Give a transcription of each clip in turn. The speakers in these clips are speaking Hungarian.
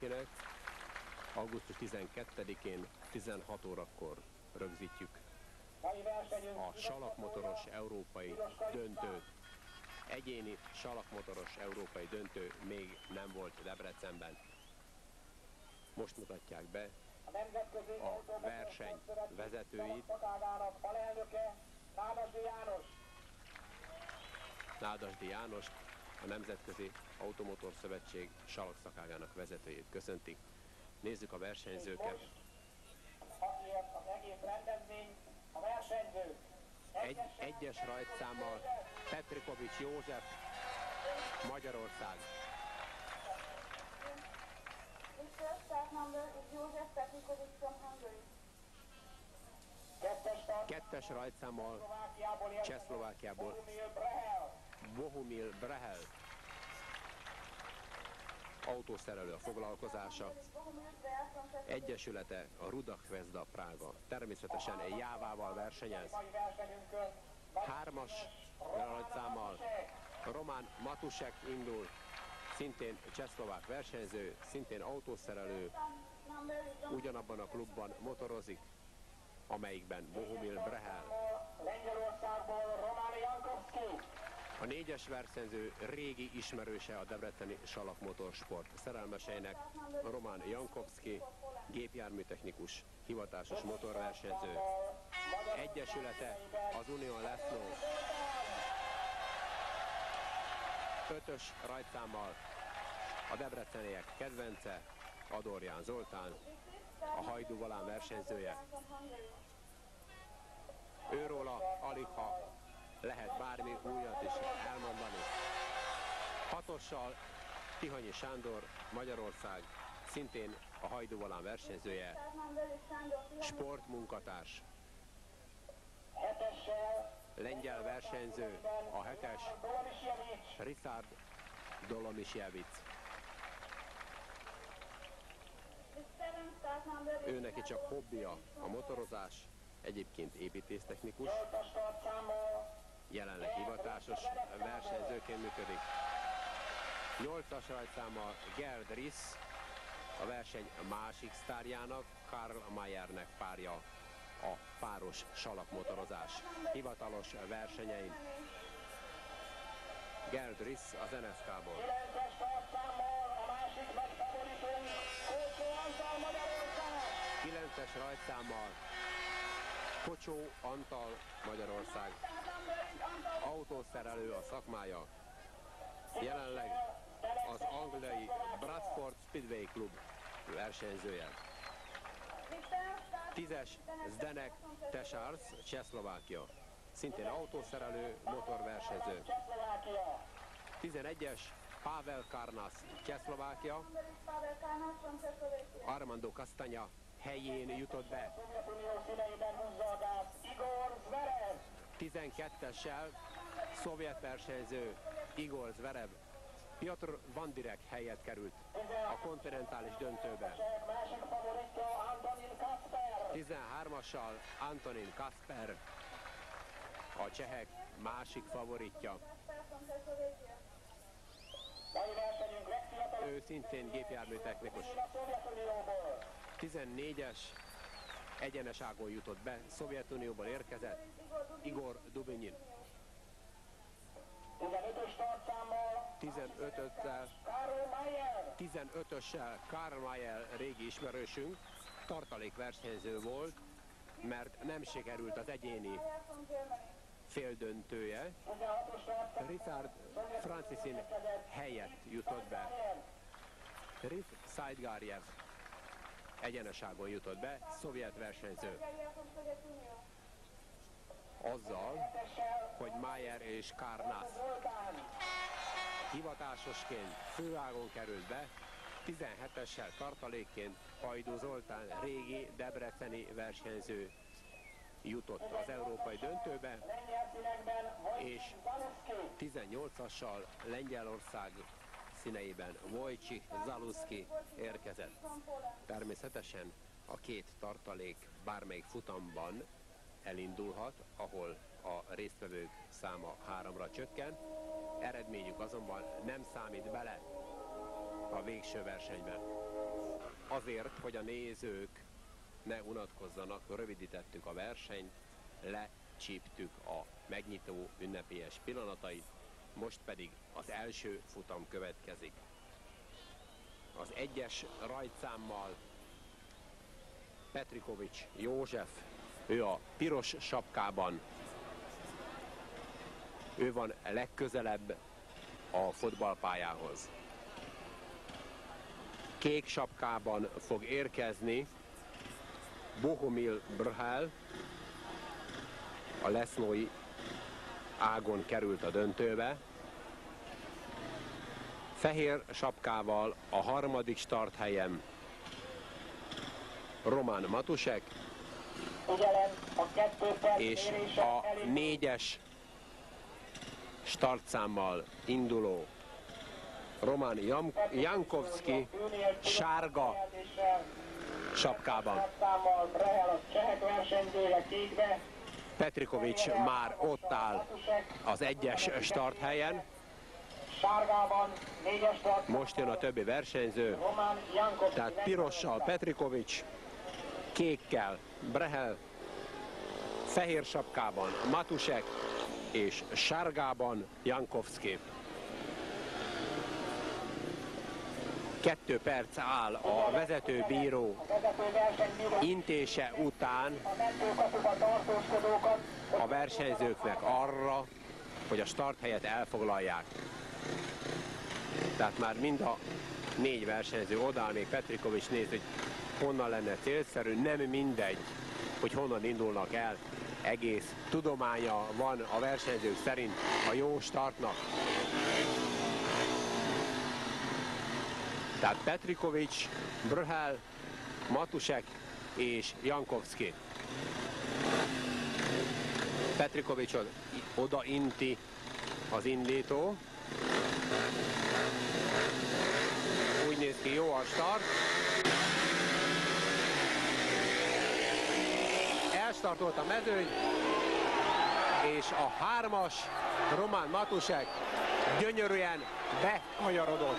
Kinek augusztus 12-én 16 órakor rögzítjük a salakmotoros európai döntő. Egyéni salakmotoros európai döntő még nem volt Debrecenben. Most mutatják be a verseny vezetőit. Nádasdi János, a Nemzetközi Automotor Szövetség salakszakágának vezetőjét köszöntik. Nézzük a versenyzőket. Egy, egyes rajtszámmal Petrikovics József, Magyarország. Kettes rajtszámmal Csehszlovákiából Bohumil Brehel autószerelő a foglalkozása, egyesülete a Rudakvezda Prága. Természetesen jávával versenyez. Hármas rajtszámmal Román Matusek indul, szintén csehszlovák versenyző, szintén autószerelő, ugyanabban a klubban motorozik, amelyikben Bohumil Brehel. Lengyelországból Román Jankowski. A négyes versenyző régi ismerőse a Debreceni salakmotorsport szerelmeseinek, Román Jankowski, gépjárműtechnikus, hivatásos motorversenyző. Egyesülete az Unión László. Ötös rajtszámmal a debreceniek kedvence, Adorján Zoltán, a Hajdú Valán versenyzője. Őróla alig ha lehet bármi újat is elmondani. Hatossal Tihanyi Sándor, Magyarország, szintén a Hajdúvalán versenyzője, sportmunkatárs. Lengyel versenyző, a hetes, Richard Dolomisjevic. Ő neki csak hobbija a motorozás, egyébként építésztechnikus jelenleg hivatásos versenyzőként működik. 8-as rajtszámmal Gerd Riss, a verseny másik sztárjának, Karl Mayernek párja a páros salakmotorozás hivatalos versenyein. Gerd Riss az NSK-ból. 9-es rajtszámmal Kocsó Antal Magyarország autószerelő a szakmája. Jelenleg az angliai Bradford Speedway Club versenyzője. Tízes Zdenek Tesars, Csehszlovákia. Szintén autószerelő, motorversenyző. 11-es Pavel Karnas, Csehszlovákia. Armando Castanya helyén jutott be. 12-essel szovjet versenyző Igor Zverev Piotr Vandirek helyet került a kontinentális döntőbe. 13-assal Antonin Kasper a csehek másik favoritja. Ő szintén gépjárműtechnikus. 14-es egyenes ágon jutott be, Szovjetunióból érkezett, Igor Dubinyin. 15-össel 15-össel Karl Mayer régi ismerősünk tartalékversenyző volt, mert nem sikerült az egyéni féldöntője. Richard Francisin helyett jutott be. Rif Saidgarjev egyeneságon jutott be, szovjet versenyző. Azzal, hogy Mayer és Karnas hivatásosként főágon került be, 17-essel tartalékként Hajdú Zoltán régi debreceni versenyző jutott az európai döntőbe, és 18-assal Lengyelország színeiben Wojciech Zaluski érkezett. Természetesen a két tartalék bármelyik futamban elindulhat, ahol a résztvevők száma háromra csökken, eredményük azonban nem számít bele a végső versenyben. Azért, hogy a nézők ne unatkozzanak, rövidítettük a versenyt, lecsíptük a megnyitó ünnepélyes pillanatait, most pedig az első futam következik. Az egyes rajtszámmal Petrikovics József, ő a piros sapkában, ő van legközelebb a fotballpályához. Kék sapkában fog érkezni Bohumil Brhel, a Lesznói ágon került a döntőbe. Fehér sapkával a harmadik start helyem Román Matusek, és a négyes startszámmal induló Román Jam Jankovski sárga sapkában. Petrikovics már ott áll az egyes start helyen. Most jön a többi versenyző. Tehát pirossal Petrikovics, kékkel Brehel, fehér sapkában Matusek és sárgában Jankovski. Kettő perc áll a vezetőbíró intése után a versenyzőknek arra, hogy a start helyet elfoglalják. Tehát már mind a négy versenyző odáll, még Petrikovics néz, hogy honnan lenne célszerű, nem mindegy, hogy honnan indulnak el. Egész tudománya van a versenyzők szerint a jó startnak. Tehát Petrikovics, Brhel, Matusek és Jankovski. Petrikovics oda inti az indító. Úgy néz ki, jó a start. Elstartolt a mezőny, és a hármas Román Matusek gyönyörűen bekanyarodott.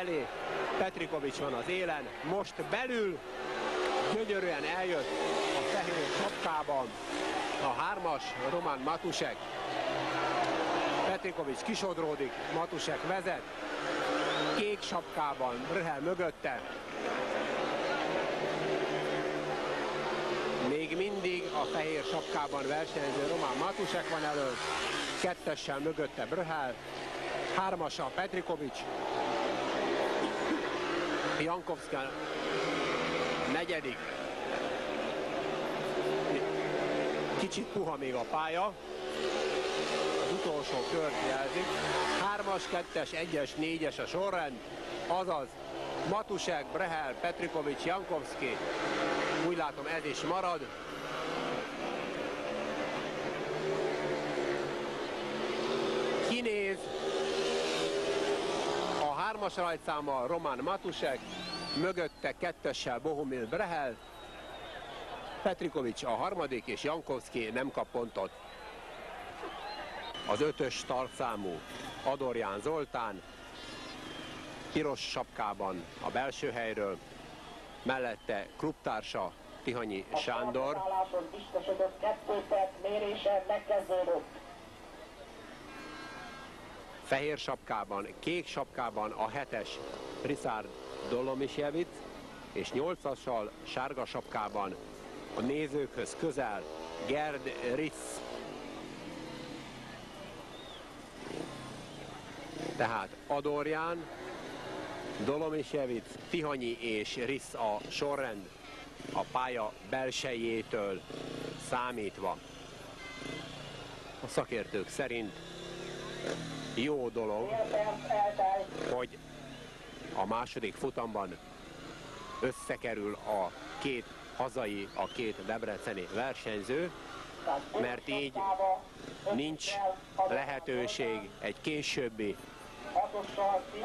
Elé, Petrikovics van az élen, most belül gyönyörűen eljött a fehér sapkában a hármas Román Matusek. Petrikovics kisodródik, Matusek vezet, kék sapkában, Brühel mögötte. Még mindig a fehér sapkában versenyző Román Matusek van elő, kettessel mögötte Brühel, hármassal Petrikovics, Jankovszka negyedik. Kicsit puha még a pálya. Az utolsó kört jelzik. Hármas, kettes, egyes, négyes a sorrend. Azaz Matusek, Brehel, Petrikovics, Jankovszki. Úgy látom ez is marad. Kinéz a hármas rajtszámmal Román Matusek, mögötte kettessel Bohumil Brehel, Petrikovics a harmadik, és Jankovszki nem kap pontot. Az ötös startszámú Adorján Zoltán, piros sapkában a belső helyről, mellette klubtársa Tihanyi Sándor. Fehér sapkában, kék sapkában a hetes Richard Dolomisjevic, és nyolcassal sárga sapkában a nézőkhöz közel Gerd Ritz. Tehát Adorján, Dolomisjevic, Tihanyi és Ritz a sorrend a pálya belsejétől számítva. A szakértők szerint jó dolog, hogy a második futamban összekerül a két hazai, a két debreceni versenyző, mert így nincs lehetőség egy későbbi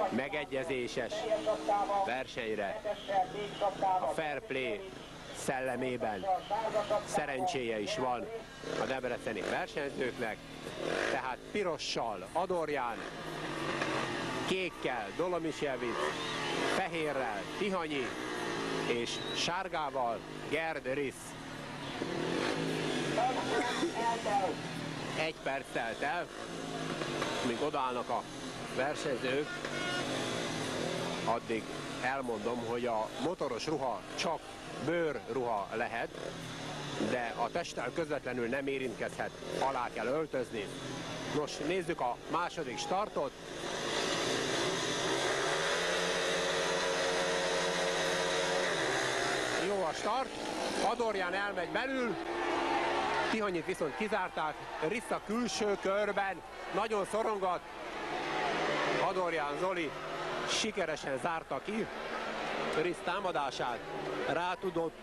megegyezéses versenyre. A fair play szellemében. Szerencséje is van a debreceni versenyzőknek, tehát pirossal Adorján kékkel Dolomisjevic, fehérrel Tihanyi, és sárgával Gerd Risz. Egy perc telt el, míg odállnak a versenyzők, addig elmondom, hogy a motoros ruha csak bőrruha lehet, de a testtel közvetlenül nem érintkezhet, alá kell öltözni. Nos, nézzük a második startot. Jó a start, Adorján elmegy belül, Tihanyit viszont kizárták, Rissa külső körben, nagyon szorongat, Adorján Zoli sikeresen zárta ki Risz támadását, rá tudott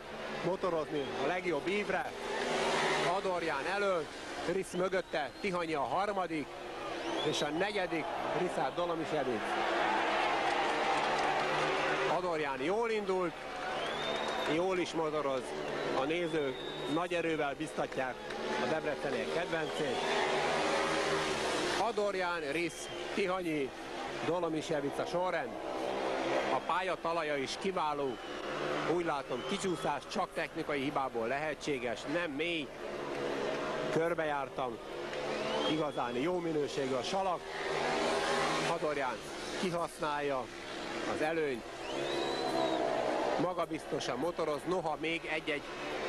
motorozni a legjobb ívre, Adorján elő, Risz mögötte, Tihanyi a harmadik, és a negyedik Riszát Dolomisevic. Adorján jól indult, jól is motoroz, a nézők nagy erővel biztatják a Debreceniek kedvencét. Adorján, Risz, Tihanyi, Dolomisevic a sorrend. A pálya talaja is kiváló, úgy látom kicsúszás csak technikai hibából lehetséges, nem mély. Körbejártam, igazán jó minőségű a salak. Hadorján kihasználja az előnyt, magabiztosan motoroz, noha még egy-egy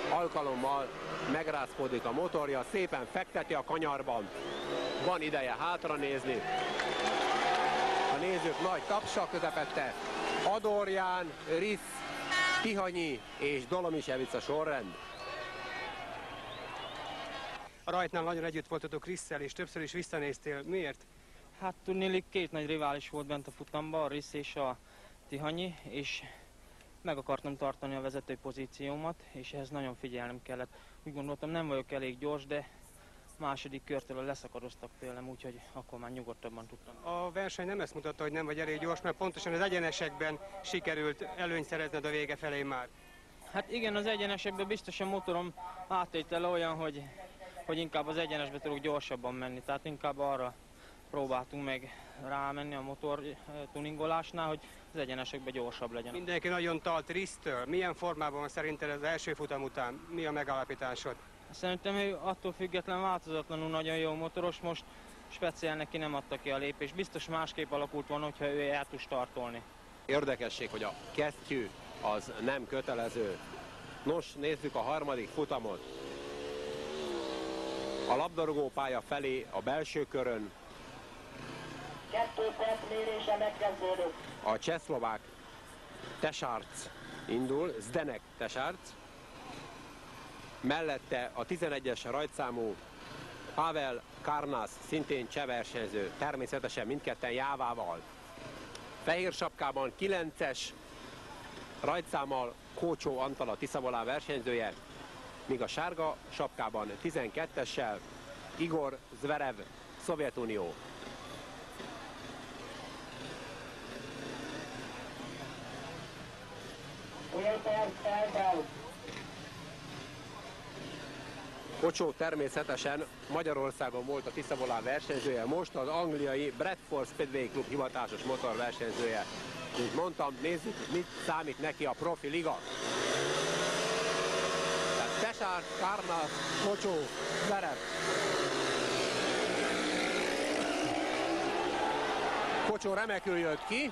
alkalommal megrázkodik a motorja, szépen fekteti a kanyarban. Van ideje hátra nézni. A nézők nagy tapsa közepette. Adorján, Risz, Tihanyi és Dolomisevic a sorrend. A rajtnál nagyon együtt voltatok Risszel, és többször is visszanéztél. Miért? Hát tudnélik két nagy rivális volt bent a futamban, a Risz és a Tihanyi, és meg akartam tartani a vezető pozíciómat, és ehhez nagyon figyelnem kellett. Úgy gondoltam, nem vagyok elég gyors, de második körtől leszakadoztak tőlem, úgyhogy akkor már nyugodtabban tudtam. A verseny nem ezt mutatta, hogy nem vagy elég gyors, mert pontosan az egyenesekben sikerült előny szerezned a vége felé már. Hát igen, az egyenesekben biztos a motorom átétele olyan, hogy, hogy inkább az egyenesbe tudok gyorsabban menni, tehát inkább arra próbáltunk meg rámenni a motor eh, tuningolásnál, hogy az egyenesekben gyorsabb legyen. Mindenki nagyon talt Risztől. Milyen formában van szerinted az első futam után? Mi a megállapításod? Szerintem ő attól független változatlanul nagyon jó motoros, most speciál neki nem adta ki a lépést. Biztos másképp alakult volna, hogyha ő el tud startolni. Érdekesség, hogy a kesztyű az nem kötelező. Nos, nézzük a harmadik futamot. A labdarúgó pálya felé a belső körön Kettő perc mérése megkezdődött. a csehszlovák Tesárc indul, Zdenek Tesárc, mellette a 11-es rajtszámú Pavel Karnas, szintén cseh versenyző, természetesen mindketten jávával. Fehér sapkában 9-es rajtszámmal Kócsó Antal a Tiszavolá versenyzője, míg a sárga sapkában 12-essel Igor Zverev, Szovjetunió. Fél perc. Kocsó természetesen Magyarországon volt a Tiszavolán versenyzője, most az angliai Bradford Speedway Club hivatásos motorversenyzője. Mint mondtam, nézzük, mit számít neki a profi liga. Tesár, Karnas, Kocsó, Zverev. Kocsó remekül jött ki,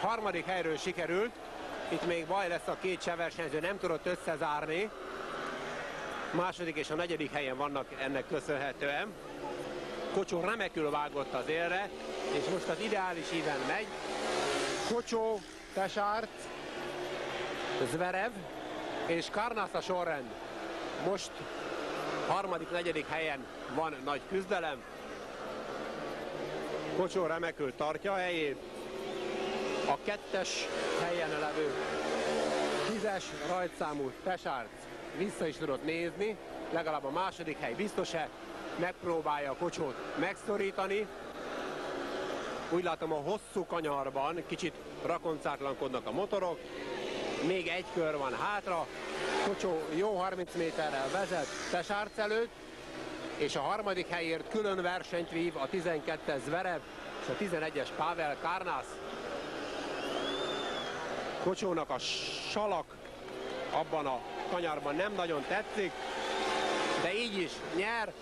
harmadik helyről sikerült, itt még baj lesz a két cseh versenyző, nem tudott összezárni, második és a negyedik helyen vannak ennek köszönhetően. Kocsó remekül vágott az élre, és most az ideális íven megy. Kocsó, Tesárt, Zverev és Karnász a sorrend. Most harmadik, negyedik helyen van nagy küzdelem. Kocsó remekül tartja a helyét. A kettes helyen levő tízes rajtszámú Tesárc vissza is tudott nézni, legalább a második hely biztos-e, megpróbálja a kocsót megszorítani. Úgy látom a hosszú kanyarban kicsit rakoncátlankodnak a motorok, még egy kör van hátra, Kocsó jó 30 méterrel vezet Tesárc előtt, és a harmadik helyért külön versenyt vív a 12-es Zverev és a 11-es Pavel Karnász. Kocsónak a salak abban a kanyarban nem nagyon tetszik, de így is nyer.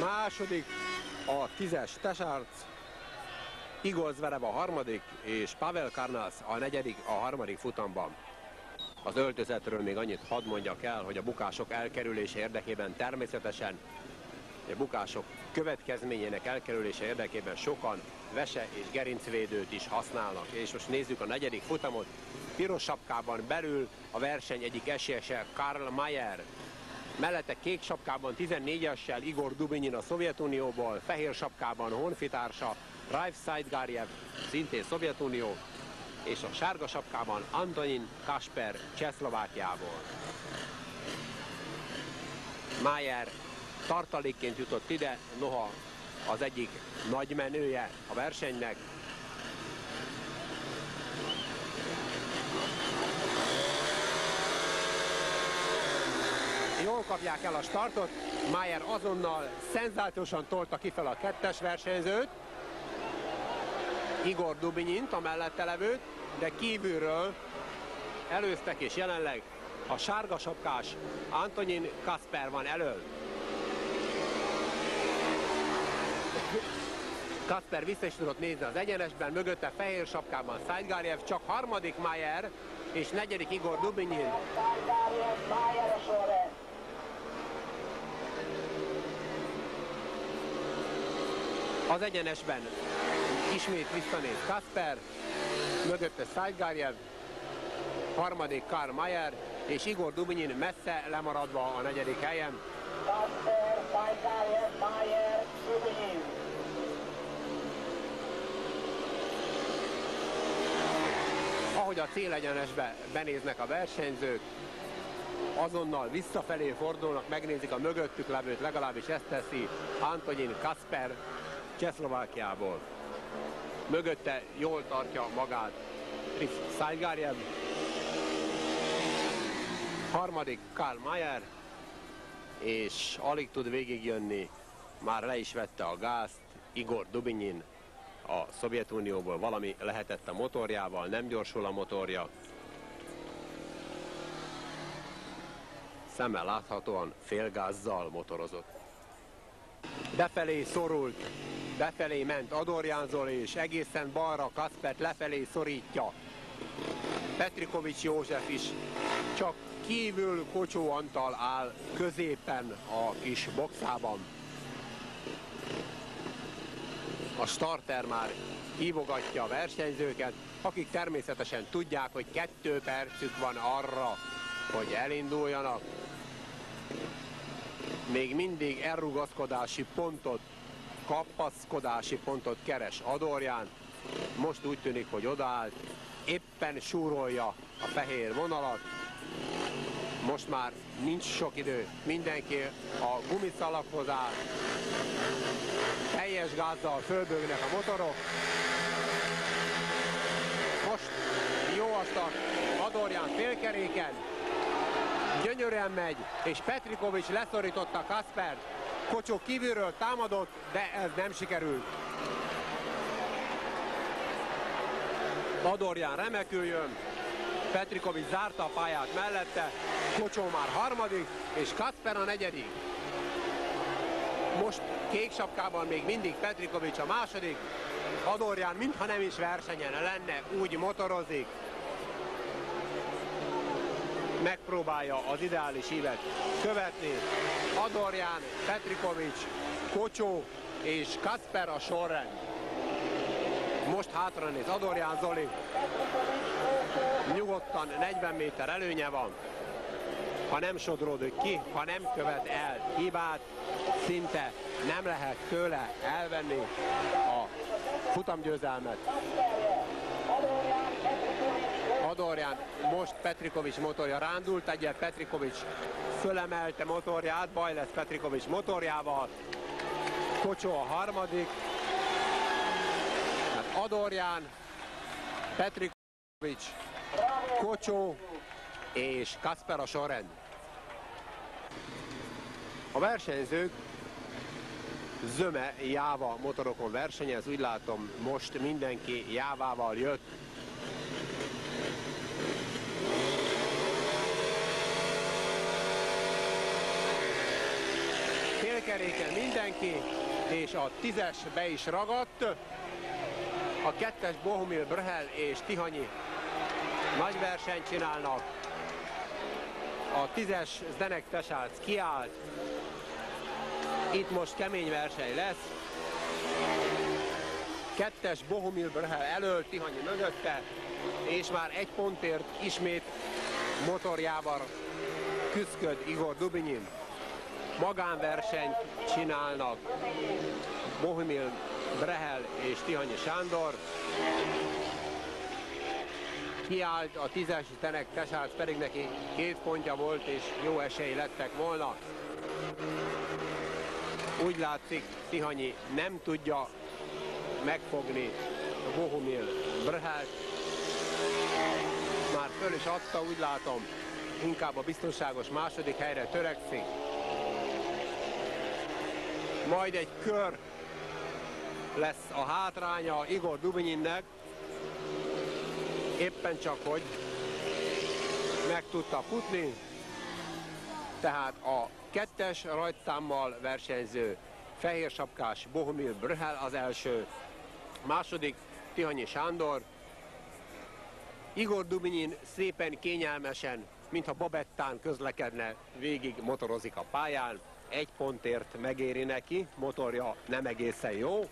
Második a tízes Tesárc, Igor Zverev a harmadik, és Pavel Karnász a negyedik a harmadik futamban. Az öltözetről még annyit hadd mondjak el, hogy a bukások elkerülése érdekében természetesen bukások következményének elkerülése érdekében sokan vese és gerincvédőt is használnak. És most nézzük a negyedik futamot. Piros sapkában belül a verseny egyik esélyese Karl Mayer. Mellette kék sapkában 14-essel Igor Dubinyin a Szovjetunióból, fehér sapkában honfitársa Raif Saidgariev, szintén Szovjetunió, és a sárga sapkában Antonin Kasper Csehszlovákiából. Mayer tartalékként jutott ide, noha az egyik nagy menője a versenynek. Jól kapják el a startot, Mayer azonnal szenzációsan tolta ki fel a kettes versenyzőt, Igor Dubinyint, a mellette levőt, de kívülről előztek és jelenleg a sárga sapkás Antonin Kasper van elől. Kasper vissza is tudott nézni az egyenesben, mögötte fehér sapkában Saidgariev, csak harmadik Mayer és negyedik Igor Dubinyin. Az egyenesben ismét visszanéz Kasper, mögötte Saidgariev, harmadik Karl Mayer, és Igor Dubinyin messze lemaradva a negyedik helyen. Kasper, Saidgariev, Mayer, Dubinyin. Ahogy a célegyenesbe benéznek a versenyzők, azonnal visszafelé fordulnak, megnézik a mögöttük levőt, legalábbis ezt teszi Antonin Kasper Csehszlovákiából. Mögötte jól tartja magát Fritz Saigárjev, harmadik Karl Mayer, és alig tud végigjönni, már le is vette a gázt Igor Dubinyin a Szovjetunióból valami lehetett a motorjával, nem gyorsul a motorja. Szemmel láthatóan félgázzal motorozott. Befelé szorult, befelé ment Adorjánzol, és egészen balra Kaspert lefelé szorítja. Petrikovics József is csak kívül Kocsó Antal áll középen a kis boxában. A starter már hívogatja a versenyzőket, akik természetesen tudják, hogy kettő percük van arra, hogy elinduljanak. Még mindig elrugaszkodási pontot, kapaszkodási pontot keres Adorján. Most úgy tűnik, hogy odaállt, éppen súrolja a fehér vonalat. Most már nincs sok idő, mindenki a gumiszalakhoz áll, teljes gázzal fölbőgnek a motorok. Most jó a start, Adorján félkeréken, gyönyörűen megy, és Petrikovics leszorította Kaspert. Kocsó kívülről támadott, de ez nem sikerült. Adorján remekül jön, Petrikovics zárta a pályát mellette, Kocsó már harmadik, és Kasper a negyedik. Most kék sapkában még mindig Petrikovics a második, Adorján mintha nem is versenyen lenne, úgy motorozik. Megpróbálja az ideális ívet követni. Adorján, Petrikovics, Kocsó és Kasper a sorrend. Most hátra néz Adorján Zoli. Nyugodtan 40 méter előnye van. Ha nem sodródik ki, ha nem követ el hibát, szinte nem lehet tőle elvenni a futamgyőzelmet. Adorján most Petrikovics motorja rándult, egyet Petrikovics fölemelte motorját, baj lesz Petrikovics motorjával. Kocsó a harmadik. Hát Adorján, Petrikovics, Kocsó és Kasper a sorrend. A versenyzők zöme Jáva motorokon versenyez. Úgy látom, most mindenki Jávával jött. Félkeréken mindenki, és a tízes be is ragadt. A kettes Bohumil Brhel és Tihanyi nagy versenyt csinálnak. A tízes Zdenek Tesálc kiállt. Itt most kemény verseny lesz. Kettes Bohumil Brhel elől, Tihanyi mögötte, és már egy pontért ismét motorjával küzdköd Igor Dubinyin. Magánversenyt csinálnak Bohumil Brehel és Tihanyi Sándor. Kiállt a tízes Tenek Tesálc pedig neki két pontja volt, és jó esély lettek volna. Úgy látszik, Tihanyi nem tudja megfogni Bohumil Brehelt. Már föl is adta, úgy látom, inkább a biztonságos második helyre törekszik. Majd egy kör lesz a hátránya Igor Dubinyinnek. Éppen csak, hogy meg tudta futni. Tehát a kettes rajtszámmal versenyző fehér sapkás Bohumil Brhel az első, második Tihanyi Sándor, Igor Dubinyin szépen, kényelmesen, mintha Babettán közlekedne, végig motorozik a pályán. Egy pontért megéri neki, motorja nem egészen jó.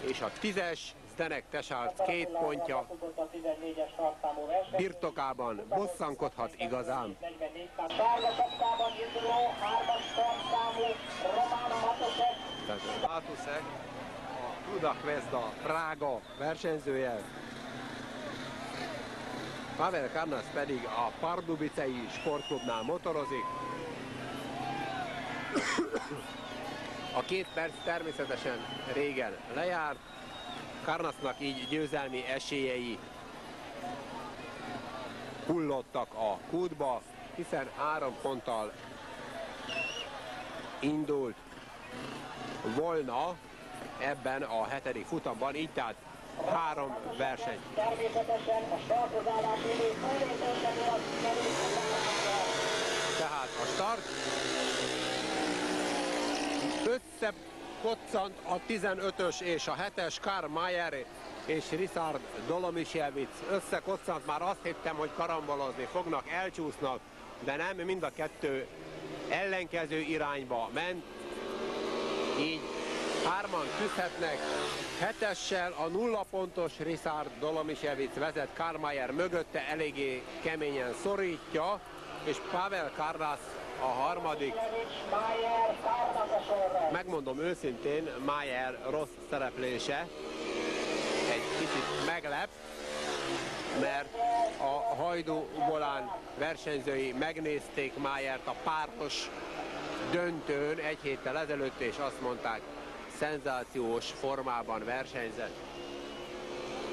És a tízes, Zdenek Tesálc két pontja birtokában bosszankodhat igazán. Látuszek, a Budakvezda Prága versenyzője. Pavel Karnas pedig a Pardubicei sportklubnál motorozik. A két perc természetesen régen lejárt. Karnasnak így győzelmi esélyei hullottak a kútba, hiszen három ponttal indult volna ebben a hetedik futamban, így tehát három verseny. Tehát a start összekoccant a 15-ös és a 7-es Karl Mayer és Richard Dolomisjevic összekoccant, már azt hittem, hogy karambolozni fognak, elcsúsznak, de nem, mind a kettő ellenkező irányba ment, így hárman küzdhetnek. Hetessel a nulla pontos Richard Dolomisjevic vezet Karmayer mögötte eléggé keményen szorítja, és Pavel Karlas a harmadik. Megmondom őszintén, Mayer rossz szereplése egy kicsit meglep, mert a Hajdú Volán versenyzői megnézték Mayert a pártos döntőn egy héttel ezelőtt, és azt mondták, szenzációs formában versenyzett.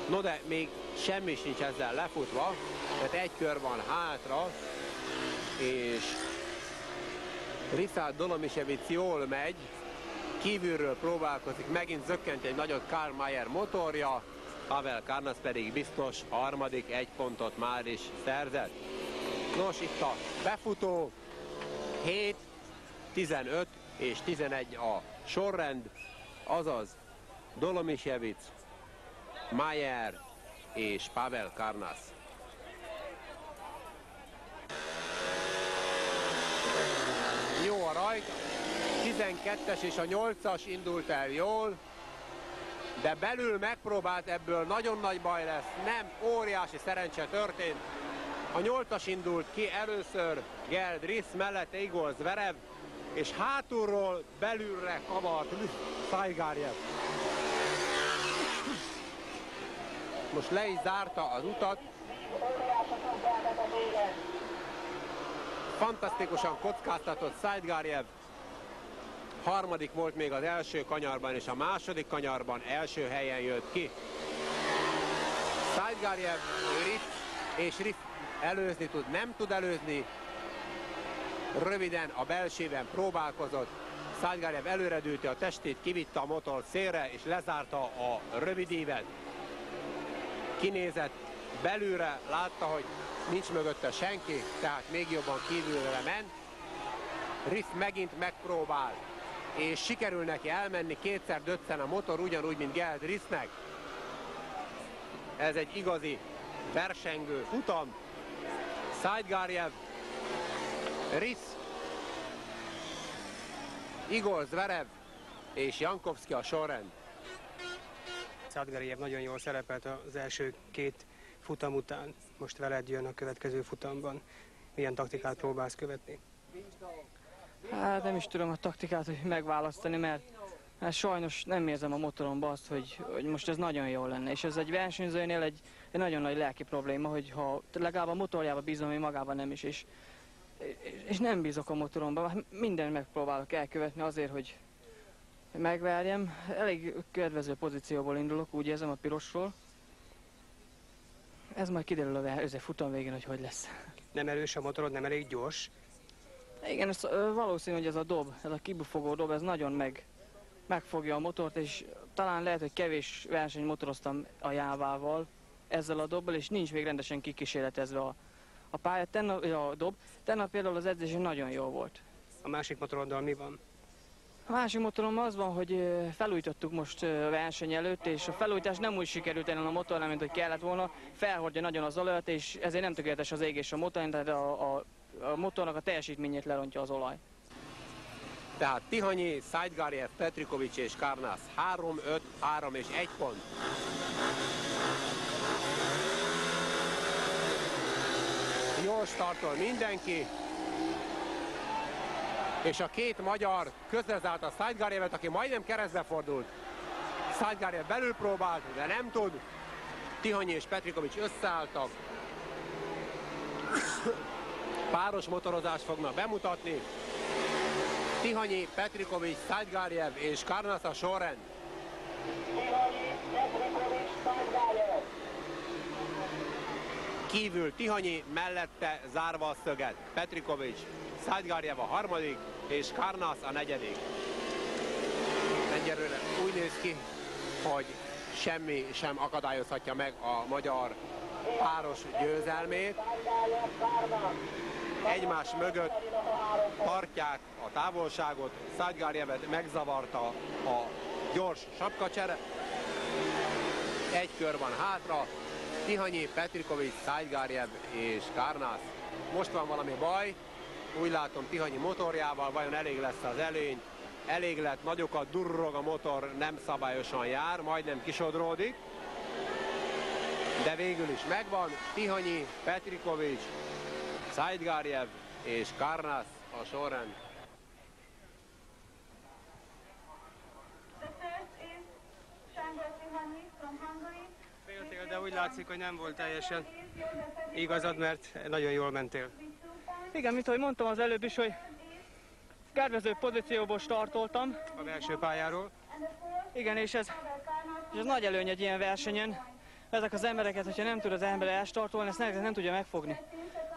No de még semmi sincs ezzel lefutva, mert egy kör van hátra, és Richard Dolomisevic jól megy, kívülről próbálkozik, megint zökkent egy nagyot Karl Mayer motorja, Pavel Karnas pedig biztos harmadik egy pontot már is szerzett. Nos, itt a befutó 7, 15 és 11 a sorrend, azaz Dolomisevic, Mayer és Pavel Karnas. Rajt, 12-es és a 8-as indult el jól, de belül megpróbált ebből nagyon nagy baj lesz, nem óriási szerencse történt. A 8-as indult ki először Gerd Riss mellette Igor Zverev, és hátulról belülre kavart Szajgárjev. Most le is zárta az utat, fantasztikusan kockáztatott Szájtgárjev. Harmadik volt még az első kanyarban, és a második kanyarban első helyen jött ki. Szájtgárjev, Riff és Riff előzni tud, nem tud előzni. Röviden a belsőben próbálkozott. Szájgárjev előredőlte a testét, kivitte a motor szélre, és lezárta a rövidívet. Kinézett belülre, látta, hogy nincs mögötte senki, tehát még jobban kívülre ment. Riff megint megpróbál, és sikerül neki elmenni, kétszer döccen a motor, ugyanúgy, mint Gerd Rissnek. Ez egy igazi versengő futam. Szájgárjev, Riss, Igor Zverev és Jankovski a sorrend. Szadgariev nagyon jól szerepelt az első két futam után. Most veled jön a következő futamban. Milyen taktikát próbálsz követni? Hát nem is tudom a taktikát hogy megválasztani, mert, mert sajnos nem érzem a motoromba azt, hogy, hogy most ez nagyon jó lenne. És ez egy versenyzőnél egy, egy nagyon nagy lelki probléma, hogy ha legalább a motorjába bízom, én magában nem is. És, és nem bízok a motoromba, minden megpróbálok elkövetni azért, hogy megverjem. Elég kedvező pozícióból indulok, úgy érzem a pirosról. Ez majd kiderül a futam végén, hogy hogy lesz. Nem erős a motorod, nem elég gyors. Igen, ez, valószínű, hogy ez a dob, ez a kibufogó dob, ez nagyon meg, megfogja a motort, és talán lehet, hogy kevés verseny motoroztam a jávával ezzel a dobbal, és nincs még rendesen kikísérletezve a, a pálya, Tennap, a dob. Tegnap például az edzés nagyon jó volt. A másik motoroddal mi van? A másik motorom az van, hogy felújítottuk most a verseny előtt, és a felújítás nem úgy sikerült ellen a motornál, mint hogy kellett volna. Felhordja nagyon az olajat, és ezért nem tökéletes az égés a motorn, tehát a, a, a motornak a teljesítményét lerontja az olaj. Tehát Tihanyi, Szájgárjev, Petrikovics és Karnász 3, 5, 3 és 1 pont. Jól startol mindenki. És a két magyar közrezárt a Szájgárjevet, aki majdnem keresztbe fordult. Szájgárjev belül próbált, de nem tud. Tihanyi és Petrikovics összeálltak. Páros motorozást fognak bemutatni. Tihanyi, Petrikovics, Szájgárjev és Karnasz a sorrend. Tihanyi, Petrikovics, Szadgályev. Kívül Tihanyi, mellette zárva a szöget. Petrikovics, Szájgárjev a harmadik, és Karnasz a negyedik. Egyelőre úgy néz ki, hogy semmi sem akadályozhatja meg a magyar páros győzelmét. Egymás mögött tartják a távolságot. Szájgárjevet megzavarta a gyors sapkacsere. Egy kör van hátra. Tihanyi, Petrikovics, Szájgárjev és Kárnász. Most van valami baj. Úgy látom Tihanyi motorjával, vajon elég lesz az előny. Elég lett, nagyokat durrog a motor, nem szabályosan jár, majdnem kisodródik. De végül is megvan. Tihanyi, Petrikovics, Szájgárjev és Karnász a sorrend. Féltél, de úgy látszik, hogy nem volt teljesen igazad, mert nagyon jól mentél. Igen, mint ahogy mondtam az előbb is, hogy kedvező pozícióból startoltam. A belső pályáról. Igen, és ez, és ez nagy előny egy ilyen versenyen. Ezek az embereket, hogyha nem tud az ember elstartolni, ezt nem, nem tudja megfogni.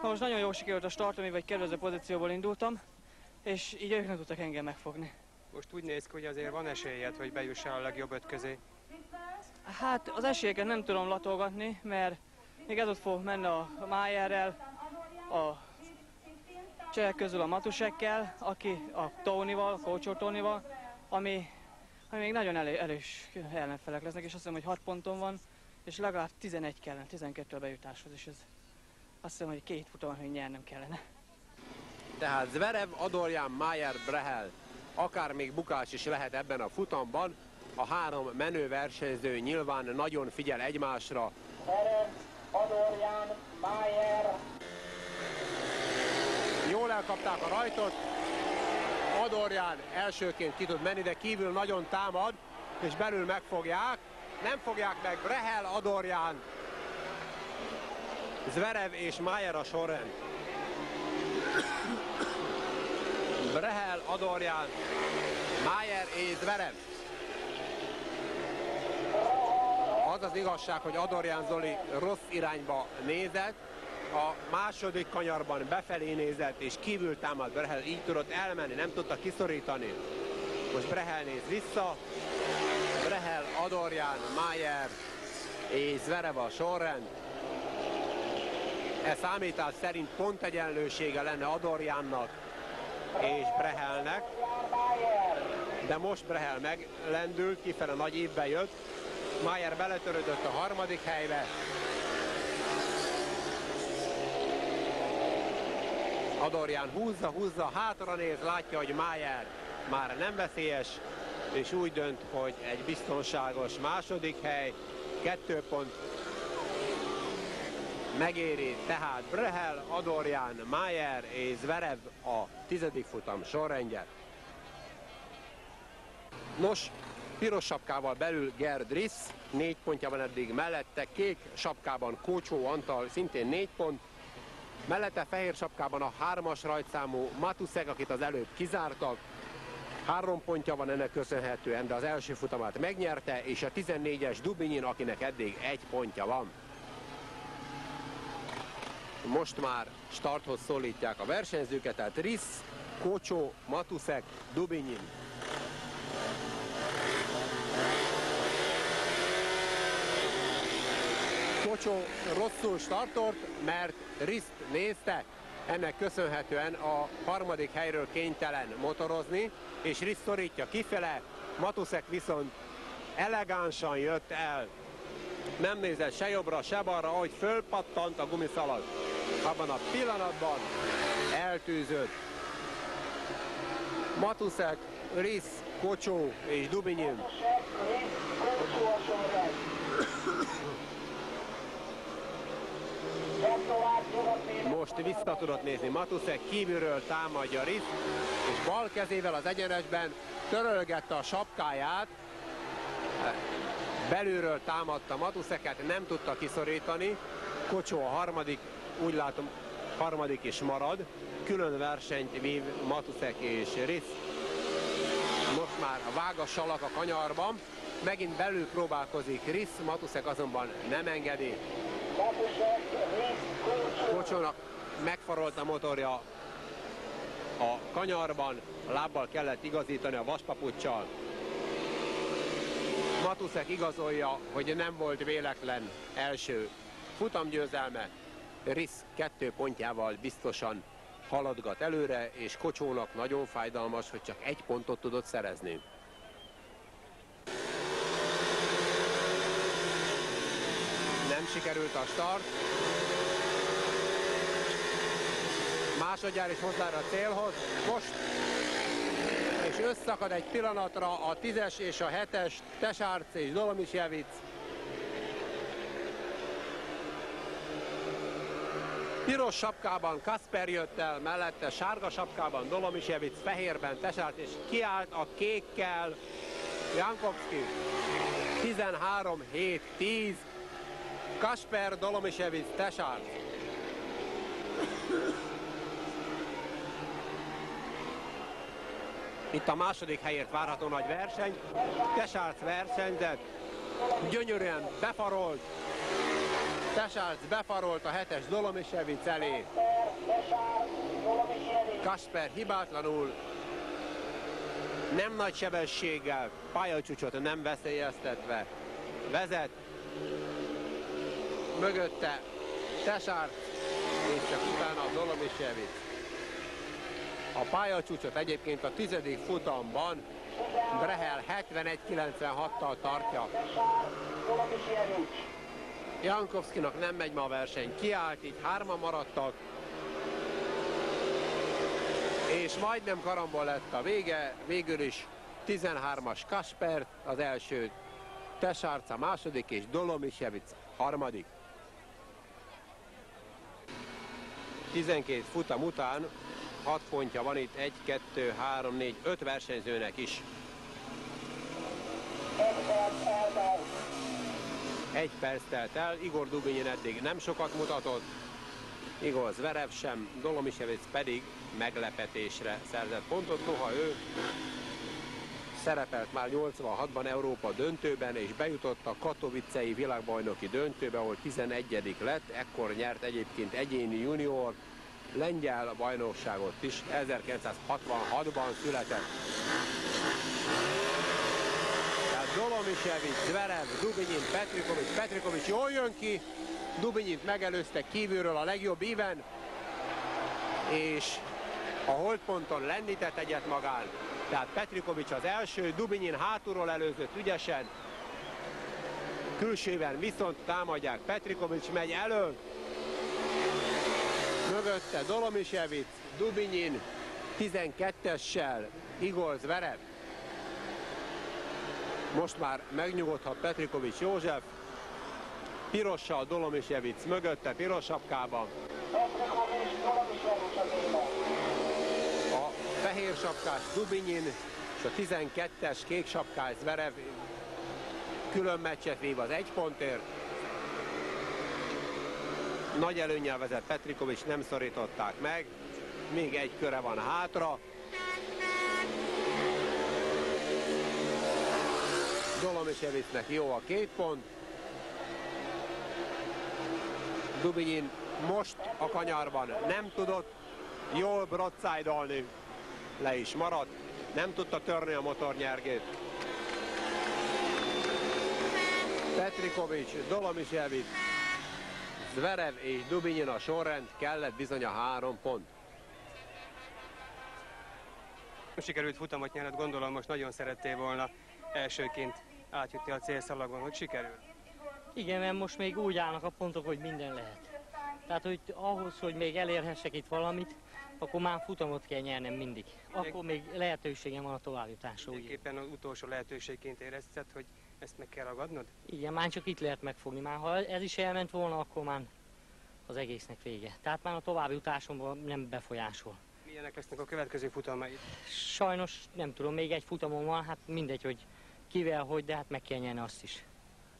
Na most nagyon jól sikerült a startom, vagy kedvező pozícióból indultam, és így ők nem tudtak engem megfogni. Most úgy néz ki, hogy azért van esélyed, hogy bejussál a legjobb öt közé. Hát az esélyeket nem tudom latolgatni, mert még ez ott fog menni a Májerrel, a csehek közül a Matusekkel, aki a Tónival, a Kócsor Tónival, ami, ami még nagyon elő, erős ellenfelek lesznek, és azt hiszem, hogy 6 ponton van, és legalább 11 kellene, 12 a bejutáshoz, és ez azt hiszem, hogy két futamon még nyernem kellene. Tehát Zverev, Adorján, Mayer, Brehel. Akár még bukás is lehet ebben a futamban. A három menő versenyző nyilván nagyon figyel egymásra. Ferenc, Adorján, Mayer, Jól elkapták a rajtot. Adorján elsőként ki tud menni, de kívül nagyon támad, és belül megfogják. Nem fogják meg Brehel, Adorján, Zverev és Mayer a sorrend. Brehel, Adorján, Mayer és Zverev. Az az igazság, hogy Adorján Zoli rossz irányba nézett, a második kanyarban befelé nézett, és kívül támad Brehel, így tudott elmenni, nem tudta kiszorítani. Most Brehel néz vissza. Brehel, Adorján, Mayer és Zverev a sorrend. E számítás szerint pont egyenlősége lenne Adorjánnak és Brehelnek, de most Brehel meglendült, kifele nagy évbe jött, Mayer beletörődött a harmadik helybe, Adorján húzza, húzza, hátra néz, látja, hogy Mayer már nem veszélyes, és úgy dönt, hogy egy biztonságos második hely, kettő pont megéri, tehát Brehel, Adorján, Mayer és Zverev a tizedik futam sorrendje. Nos, piros sapkával belül Gerd Riss, négy pontja van eddig mellette, kék sapkában Kócsó Antal, szintén négy pont, mellette fehér sapkában a hármas rajtszámú Matuszek, akit az előbb kizártak, Három pontja van ennek köszönhetően, de az első futamát megnyerte, és a 14-es Dubinyin, akinek eddig egy pontja van. Most már starthoz szólítják a versenyzőket, tehát Risz, Kocsó, Matuszek, Dubinyin. Kocsó rosszul startolt, mert Riszt nézte, ennek köszönhetően a harmadik helyről kénytelen motorozni, és Risz szorítja kifele, Matuszek viszont elegánsan jött el. Nem nézett se jobbra, se balra, ahogy fölpattant a gumiszalag. Abban a pillanatban eltűzött. Matuszek, Risz, Kocsó és Dubinyin. Most vissza tudott nézni. Matuszek, kívülről támadja Risz, és bal kezével az egyenesben törölgette a sapkáját, belülről támadta Matuszeket, nem tudta kiszorítani, Kocsó a harmadik, úgy látom harmadik is marad, külön versenyt vív Matuszek és Risz. Most már a vágas salak a kanyarban, megint belül próbálkozik Risz, Matuszek azonban nem engedi. Kocsónak megfarolt a motorja a kanyarban, a lábbal kellett igazítani a vaspapuccsal. Matuszek igazolja, hogy nem volt véletlen első futamgyőzelme. Risz kettő pontjával biztosan haladgat előre, és Kocsónak nagyon fájdalmas, hogy csak egy pontot tudott szerezni. Nem sikerült a start. Másodjára is hozzá a célhoz. Most és összakad egy pillanatra a 10-es és a 7-es Tesárc és Dolomisjevic. Piros sapkában Kasper jött el, mellette sárga sapkában Dolomisjevic, fehérben Tesárc, és kiállt a kékkel Jankovski. 13-7-10, Kasper Dolomisjevic, Tesárc. Itt a második helyért várható nagy verseny. Tesárc versenyzett, gyönyörűen befarolt. Tesárc befarolt a hetes Dolomisevic elé. Kasper hibátlanul, nem nagy sebességgel, pályacsúcsot nem veszélyeztetve vezet. Mögötte Tesárc, és csak utána a Dolomisevic. A pályacsúcsot egyébként a tizedik futamban Brehel 71-96-tal tartja. Jankovszkinak nem megy ma a verseny, kiállt, így hárma maradtak, és majdnem karambol lett a vége, végül is 13-as Kasper, az első Tesárc a második, és Dolomisevic harmadik. 12 futam után 6 pontja van itt, 1, 2, 3, 4, 5 versenyzőnek is. Egy perc telt el, Igor Dubinyin eddig nem sokat mutatott, Igor Zverev sem, Dolomisevic pedig meglepetésre szerzett pontot, noha ő szerepelt már 86-ban Európa döntőben, és bejutott a Katowicei világbajnoki döntőbe, ahol 11 lett, ekkor nyert egyébként egyéni junior, lengyel bajnokságot is, 1966-ban született. Dolomisevic, Zverev, Dubinyin, Petrikovic. Petrikovic jól jön ki, Dubinyint megelőzte kívülről a legjobb íven, és a holdponton lendített egyet magán. Tehát Petrikovic az első, Dubinyin hátulról előzött ügyesen, külsővel viszont támadják. Petrikovic megy elő, mögötte Dolomisevic, Dubinyin 12-essel, Igor Zverev. Most már megnyugodhat Petrikovics József, pirossal Dolomisevic mögötte, piros sapkában. A fehér sapkás Dubinyin és a 12-es kék sapkás Zverev külön meccset vív az egy pontért. Nagy előnyel vezet Petrikovics, nem szorították meg. Még egy köre van hátra. Dolomisevicnek jó a két pont. Dubinyin most a kanyarban nem tudott jól broadside le is maradt, nem tudta törni a motornyergét. Petrikovics, Dolomisevic, Zverev és Dubinyin a sorrend, kellett bizony a három pont. Sikerült futamot nyerned, gondolom most nagyon szerettél volna elsőként átjutni a célszalagon, hogy sikerül. Igen, mert most még úgy állnak a pontok, hogy minden lehet. Tehát, hogy ahhoz, hogy még elérhessek itt valamit, akkor már futamot kell nyernem mindig. Akkor még lehetőségem van a továbbjutásra. Úgy. Éppen az utolsó lehetőségként érezted, hogy ezt meg kell ragadnod? Igen, már csak itt lehet megfogni. Már ha ez is elment volna, akkor már az egésznek vége. Tehát már a továbbjutásomban nem befolyásol. Milyenek lesznek a következő futamaid? Sajnos nem tudom, még egy futamon van, hát mindegy, hogy kivel, hogy, de hát meg kell nyerni azt is.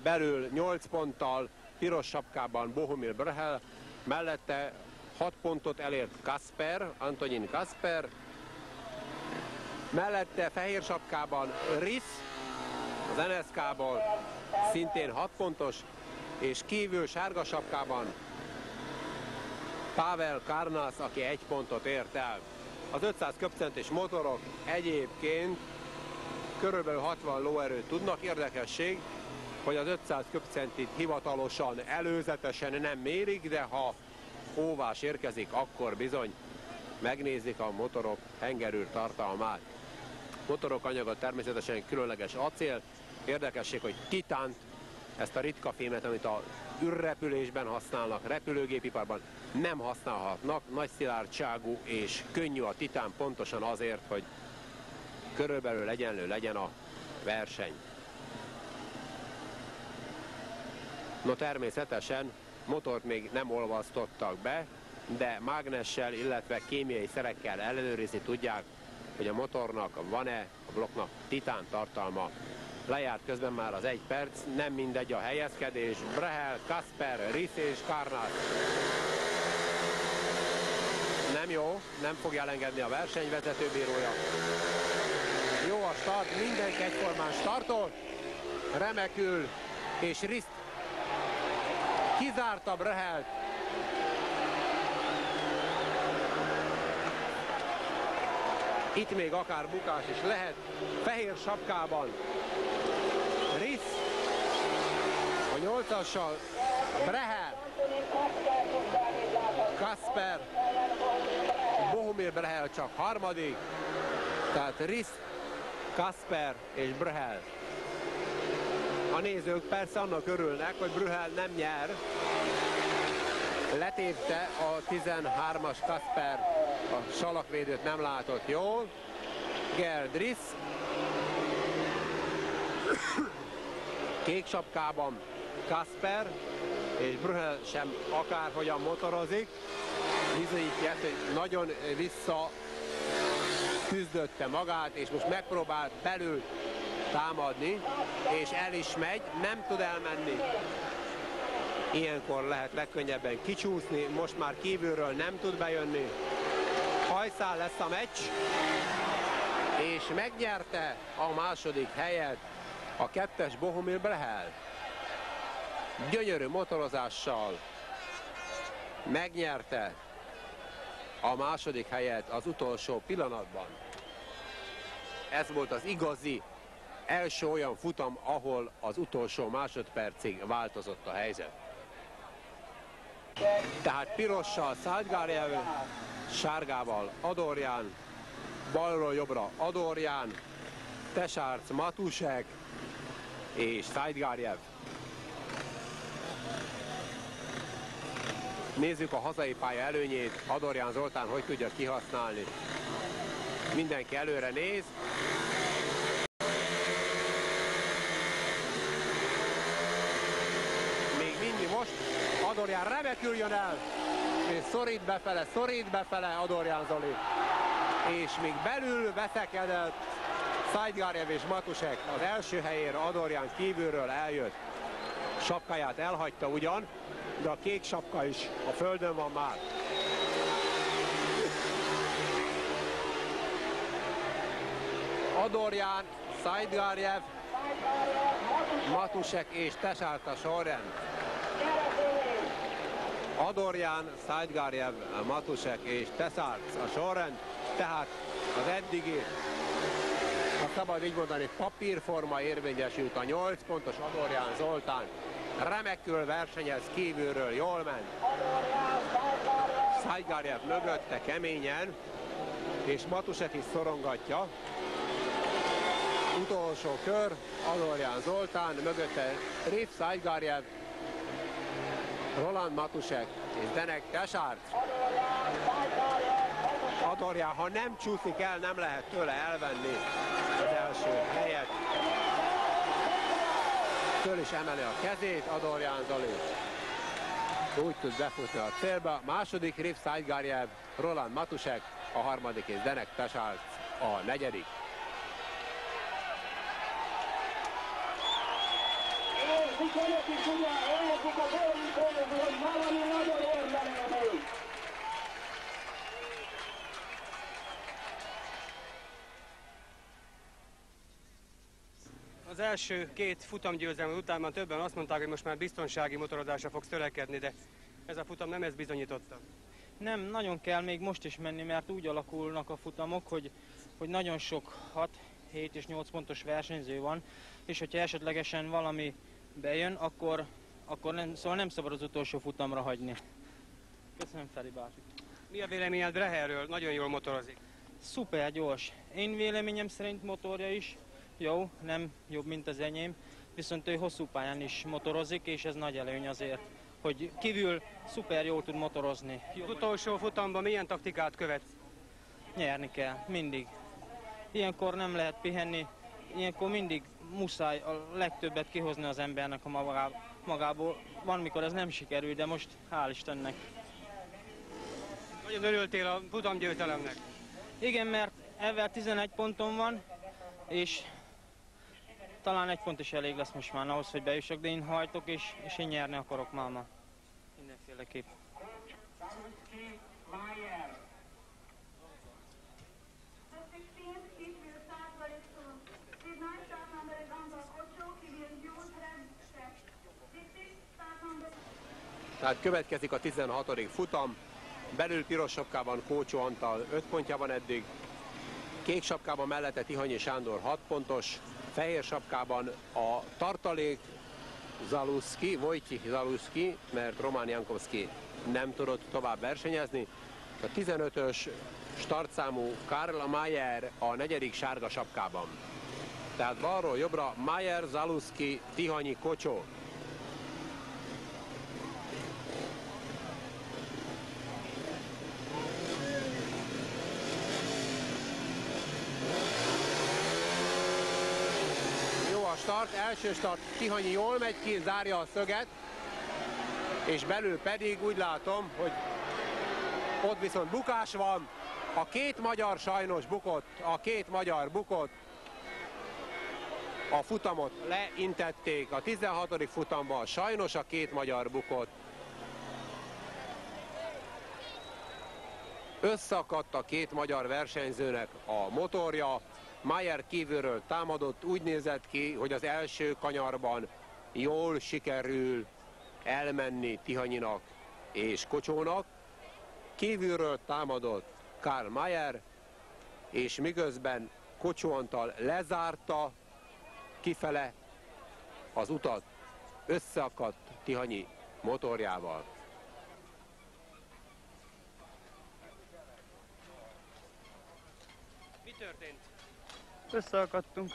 Belül 8 ponttal, piros sapkában Bohumil Brhel, mellette 6 pontot elért Kasper, Antonin Kasper, mellette fehér sapkában Risz, az NSK-ból szintén 6 pontos, és kívül sárga sapkában Pavel Karnas, aki egy pontot ért el. Az 500 köpcentés motorok egyébként körülbelül 60 lóerőt tudnak. Érdekesség, hogy az 500 köpcentit hivatalosan előzetesen nem mérik, de ha óvás érkezik, akkor bizony megnézik a motorok hengerűr tartalmát. Motorok anyaga természetesen különleges acél. Érdekesség, hogy titánt, ezt a ritka fémet, amit a űrrepülésben használnak, repülőgépiparban nem használhatnak. Nagy szilárdságú és könnyű a titán pontosan azért, hogy körülbelül egyenlő legyen a verseny. No természetesen motort még nem olvasztottak be, de mágnessel, illetve kémiai szerekkel ellenőrizni tudják, hogy a motornak van-e, a blokknak titán tartalma. Lejárt közben már az egy perc, nem mindegy a helyezkedés. Brehel, Kasper, Risz és Karnat. Nem jó, nem fogja elengedni a versenyvezetőbírója. Jó a start, mindenki egyformán startol. Remekül, és Riszt kizárta Brehelt. Itt még akár bukás is lehet. Fehér sapkában. Risz a nyolcassal. Brehel. Kasper. Bohumil Brehel csak harmadik. Tehát Risz, Kasper és Brehel. A nézők persze annak örülnek, hogy Brühel nem nyer. Letépte a 13-as Kasper, a salakvédőt nem látott jól. Gerdris. Kék sapkában Kasper, és Brühel sem akárhogyan motorozik. Bizonyítja, hogy nagyon vissza küzdötte magát, és most megpróbál belül támadni, és el is megy, nem tud elmenni. Ilyenkor lehet legkönnyebben kicsúszni, most már kívülről nem tud bejönni. Hajszál lesz a meccs, és megnyerte a második helyet a kettes Bohumil Brehel. Gyönyörű motorozással megnyerte a második helyet az utolsó pillanatban. Ez volt az igazi első olyan futam, ahol az utolsó másodpercig változott a helyzet. Tehát pirossal Szálgárjev, sárgával Adorján, balról jobbra Adorján, Tesárc Matusek és Szájgárjev. Nézzük a hazai pálya előnyét, Adorján Zoltán hogy tudja kihasználni. Mindenki előre néz. Még mindig most Adorján remekül jön el, és szorít befele, szorít befele Adorján Zoli. És még belül veszekedett Szájgárjev és Matusek az első helyére Adorján kívülről eljött. Sapkáját elhagyta ugyan, de a kék sapka is a földön van már. Adorján, Szájgárjev, Matusek és Tesárta sorrend. Adorján, Szájgárjev, Matusek és Tesárc a sorrend, tehát az eddigi, ha szabad így mondani, papírforma érvényesült a 8 pontos Adorján Zoltán. Remekül versenyez kívülről, jól ment. Szájgárjev mögötte keményen, és Matusek is szorongatja. Utolsó kör, Adorján Zoltán, mögötte Rif Szájgárjev, Roland Matusek és Denek Tesárc. Adorján, ha nem csúszik el, nem lehet tőle elvenni az első helyet. Föl is emeli a kezét Adorján Zoli. Úgy tud befutni a célba. Második Rif Szájgárjev, Roland Matusek, a harmadik és Denek Tesárc a negyedik. Az első két futamgyőzelem után már többen azt mondták, hogy most már biztonsági motorozásra fogsz törekedni, de ez a futam nem ezt bizonyította. Nem, nagyon kell még most is menni, mert úgy alakulnak a futamok, hogy, hogy nagyon sok 6, 7 és 8 pontos versenyző van, és hogyha esetlegesen valami bejön, akkor, akkor nem, szóval nem szabad az utolsó futamra hagyni. Köszönöm Feri bácsi. Mi a véleményed Breherről? Nagyon jól motorozik. Szuper gyors. Én véleményem szerint motorja is jó, nem jobb, mint az enyém, viszont ő hosszú pályán is motorozik, és ez nagy előny azért, hogy kívül szuper jól tud motorozni. Az utolsó futamban milyen taktikát követsz? Nyerni kell, mindig. Ilyenkor nem lehet pihenni, ilyenkor mindig muszáj a legtöbbet kihozni az embernek a magá- magából. Van, mikor ez nem sikerül, de most hál' Istennek. Nagyon örültél a futamgyőzelemnek. Igen, mert ezzel 11 ponton van, és talán egy pont is elég lesz most már ahhoz, hogy bejussak, de én hajtok, és, és én nyerni akarok már ma. Mindenféleképp. Tehát következik a 16. futam. Belül piros sapkában Kócsó Antal 5 pontja van eddig. Kék sapkában mellette Tihanyi Sándor 6 pontos. Fehér sapkában a tartalék Zaluszki, Vojtyi Zaluszki, mert Román Jankovszki nem tudott tovább versenyezni. A 15-ös startszámú Karl Mayer a negyedik sárga sapkában. Tehát balról jobbra Mayer, Zaluszki, Tihanyi, Kocsó. Start, első start, Tihanyi jól megy ki, zárja a szöget, és belül pedig úgy látom, hogy ott viszont bukás van. A két magyar sajnos bukott, a két magyar bukott. A futamot leintették a 16. futamban, sajnos a két magyar bukott. Összakadt a két magyar versenyzőnek a motorja, Mayer kívülről támadott, úgy nézett ki, hogy az első kanyarban jól sikerül elmenni Tihanyinak és Kocsónak. Kívülről támadott Karl Mayer, és miközben Kocsó Antal lezárta kifele az utat, összeakadt Tihanyi motorjával. Mi történt? Összeakadtunk.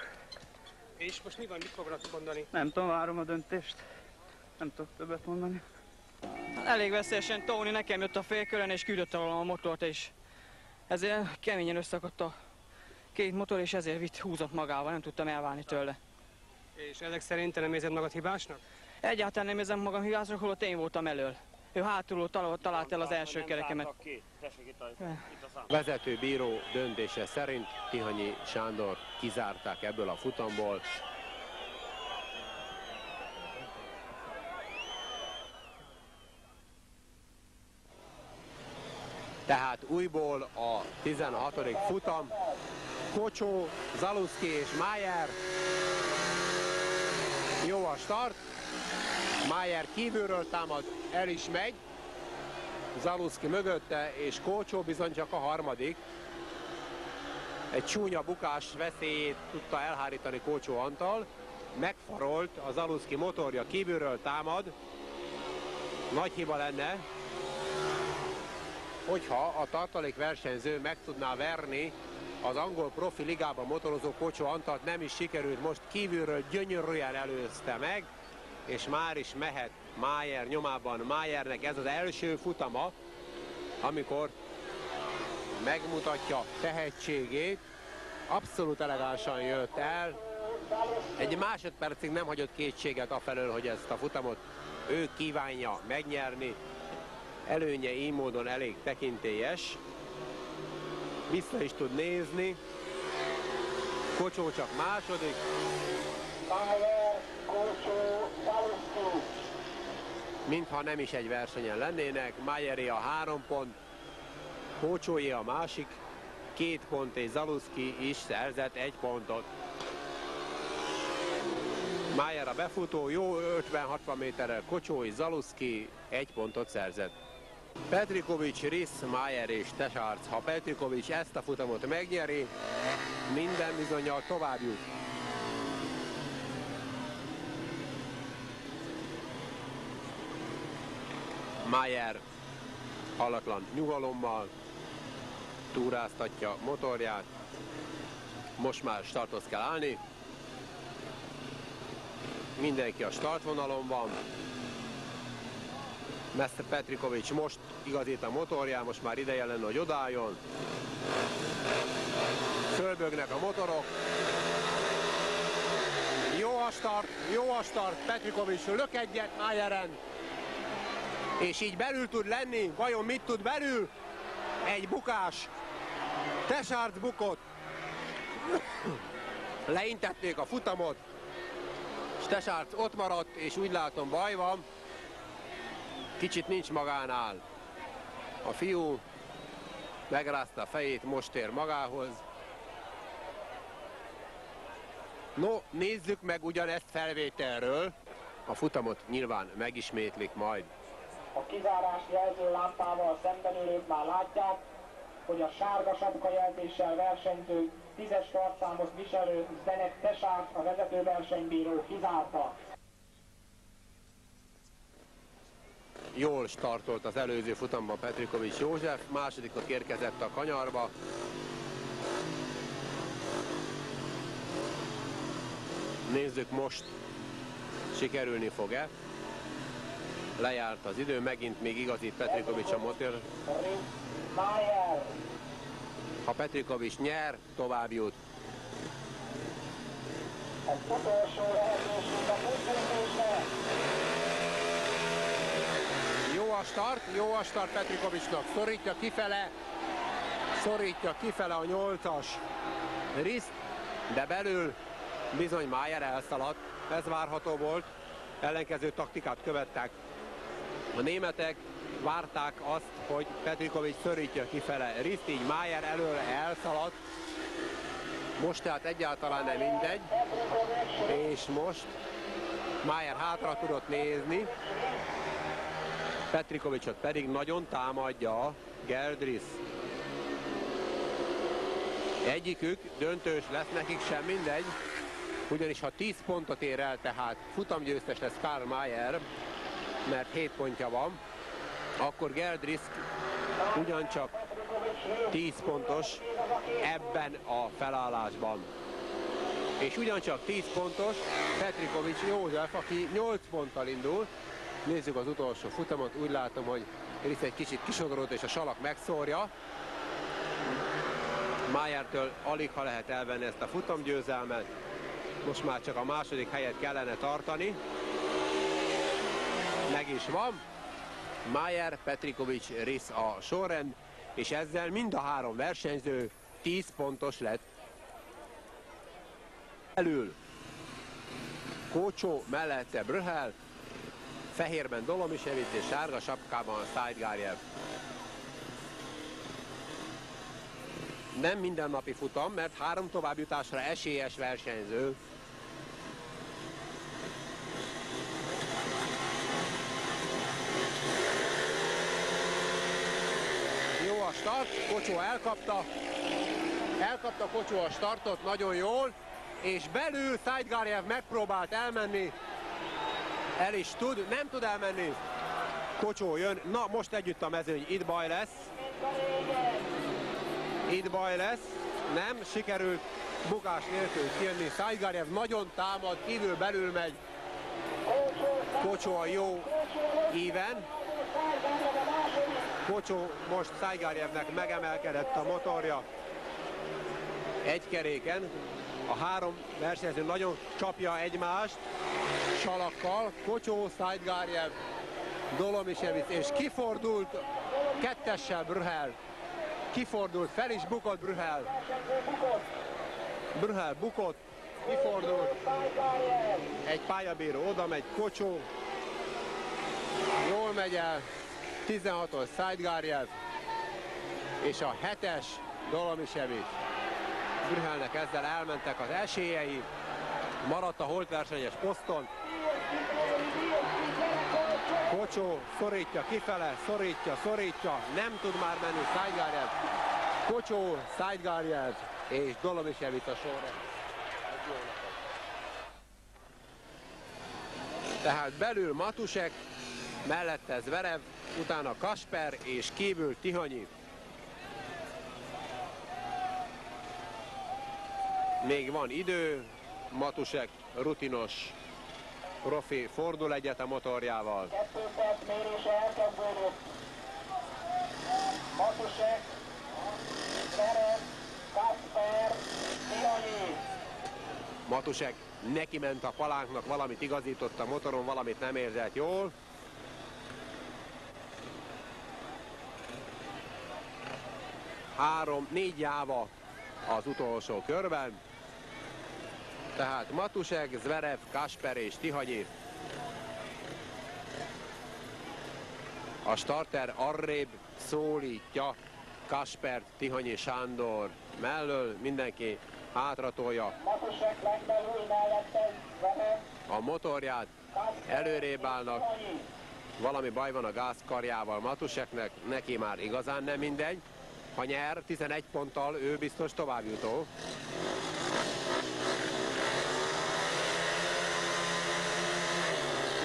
És most mi van, mit fognak mondani? Nem tudom, várom a döntést. Nem tudok többet mondani. Elég veszélyesen Tóni nekem jött a félkörön és küldötte valami a motort, és ezért keményen összeakadt a két motor, és ezért vitt, húzott magával, nem tudtam elválni tőle. És ezek szerint te nem érzed magad hibásnak? Egyáltalán nem érzem magam hibásnak, holott én voltam elől. Ő hátulról tal- talált el az első kerekemet. Vezető bíró döntése szerint Tihanyi Sándor kizárták ebből a futamból. Tehát újból a 16. futam. Kocsó, Zaluszki és Mayer. Jó a start. Mayer kívülről támad, el is megy. Zaluszki mögötte, és Kócsó bizony csak a harmadik. Egy csúnya bukás veszélyét tudta elhárítani Kócsó Antal. Megfarolt, a Zaluszki motorja kívülről támad. Nagy hiba lenne, hogyha a tartalék versenyző meg tudná verni az angol profi ligában motorozó Kocsó Antalt nem is sikerült, most kívülről gyönyörűen előzte meg, és már is mehet Mayer nyomában. Mayernek ez az első futama, amikor megmutatja tehetségét, abszolút elegánsan jött el, egy másodpercig nem hagyott kétséget afelől, hogy ezt a futamot ő kívánja megnyerni. Előnye így módon elég tekintélyes. Vissza is tud nézni. Kocsó csak második. Mintha nem is egy versenyen lennének. Mayeré a három pont, Kócsóé a másik, két pont és Zaluszki is szerzett egy pontot. Mayer a befutó, jó 50-60 méterrel Kocsói, Zaluszki egy pontot szerzett. Petrikovics, Riss, Mayer és Tesarc. Ha Petrikovics ezt a futamot megnyeri, minden bizonyal tovább jut. Mayer hallatlan nyugalommal túráztatja motorját. Most már starthoz kell állni. Mindenki a startvonalon van. Mester Petrikovics most igazít a motorján, most már ideje lenne, hogy odálljon. Fölbögnek a motorok. Jó a start, jó a start, Petrikovics lök egyet Mayeren. És így belül tud lenni, vajon mit tud belül? Egy bukás. Tesárc bukott. Leintették a futamot. És Tesárc ott maradt, és úgy látom baj van. Kicsit nincs magánál. A fiú megrázta a fejét, most ér magához. No, nézzük meg ugyanezt felvételről. A futamot nyilván megismétlik majd. A kizárás jelző lámpával szemben ülők már látják, hogy a sárga sapkajelzéssel versenyző, tízes tartszámot viselő Zdenek Tesát a vezetőversenybíró kizárta. Jól startolt az előző futamban Petrikovics József, másodikot érkezett a kanyarba. Nézzük most, sikerülni fog-e. Lejárt az idő, megint még igazít Petrikovics a motor. Ha Petrikovics nyer, tovább jut. Jó a start, jó a start Petrikovicsnak. Szorítja kifele, szorítja kifele a nyolcas Riszt, de belül bizony Mayer elszaladt. Ez várható volt. Ellenkező taktikát követtek. A németek várták azt, hogy Petrikovics szorítja kifele. Risztí így Mayer elől elszaladt. Most tehát egyáltalán nem mindegy. És most Mayer hátra tudott nézni. Petrikovicsot pedig nagyon támadja Geldris. Egyikük döntős lesz, nekik sem mindegy. ugyanis ha 10 pontot ér el, tehát futamgyőztes lesz Karl Mayer, mert 7 pontja van, akkor Geldrisk ugyancsak 10 pontos ebben a felállásban. És ugyancsak 10 pontos Petrikovics József, aki 8 ponttal indul. Nézzük az utolsó futamot, úgy látom, hogy Risz egy kicsit kisodrolt és a salak megszórja. Májártől alig ha lehet elvenni ezt a futamgyőzelmet. Most már csak a második helyet kellene tartani. Meg is van. Mayer, Petrikovics, Risz a sorrend, és ezzel mind a három versenyző 10 pontos lett. Elül Kócsó, mellette Bröhel, fehérben Dolomisevic és sárga sapkában Szájtgárjev. Nem mindennapi futam, mert három továbbjutásra esélyes versenyző. A start, Kocsó elkapta. Elkapta Kocsó a startot nagyon jól, és belül Szájtgárjev megpróbált elmenni. El is tud, nem tud elmenni. Kocsó jön, na most együtt a mezőny, itt baj lesz. Itt baj lesz, nem sikerült bukás nélkül kijönni. Szájtgárjev nagyon támad, kívül belül megy. Kocsó a jó íven. Kocsó most Szájgárjevnek megemelkedett a motorja egy keréken. A három versenyző nagyon csapja egymást salakkal. Kocsó, Szájgárjev, Dolomisevic és kifordult kettessel Brühel. Kifordult, fel is bukott Brühel. Brühel bukott, kifordult. Egy pályabíró oda megy, Kocsó. Jól megy el, 16-os Szájtgárjev, és a 7-es Dolomisevic. Brühelnek ezzel elmentek az esélyei, maradt a holtversenyes poszton. Kocsó szorítja kifele, szorítja, szorítja, nem tud már menni Szájtgárjev. Kocsó, Szájtgárjev és Dolomisevic a sorra. Tehát belül Matusek, mellette Zverev, utána Kasper és kívül Tihanyi. Még van idő, Matusek rutinos profi fordul egyet a motorjával. Kettő perc mérése elkezdődött. Matusek, Zverev, Kasper, Tihanyi. Matusek neki ment a palánknak, valamit igazított a motoron, valamit nem érzett jól. Három, négy jáva az utolsó körben. Tehát Matusek, Zverev, Kasper és Tihanyi. A starter arrébb szólítja Kasper, Tihanyi, Sándor mellől, mindenki hátratolja a motorját, előrébb állnak, valami baj van a gázkarjával Matuseknek, neki már igazán nem mindegy. Ha nyer, 11 ponttal ő biztos továbbjutó.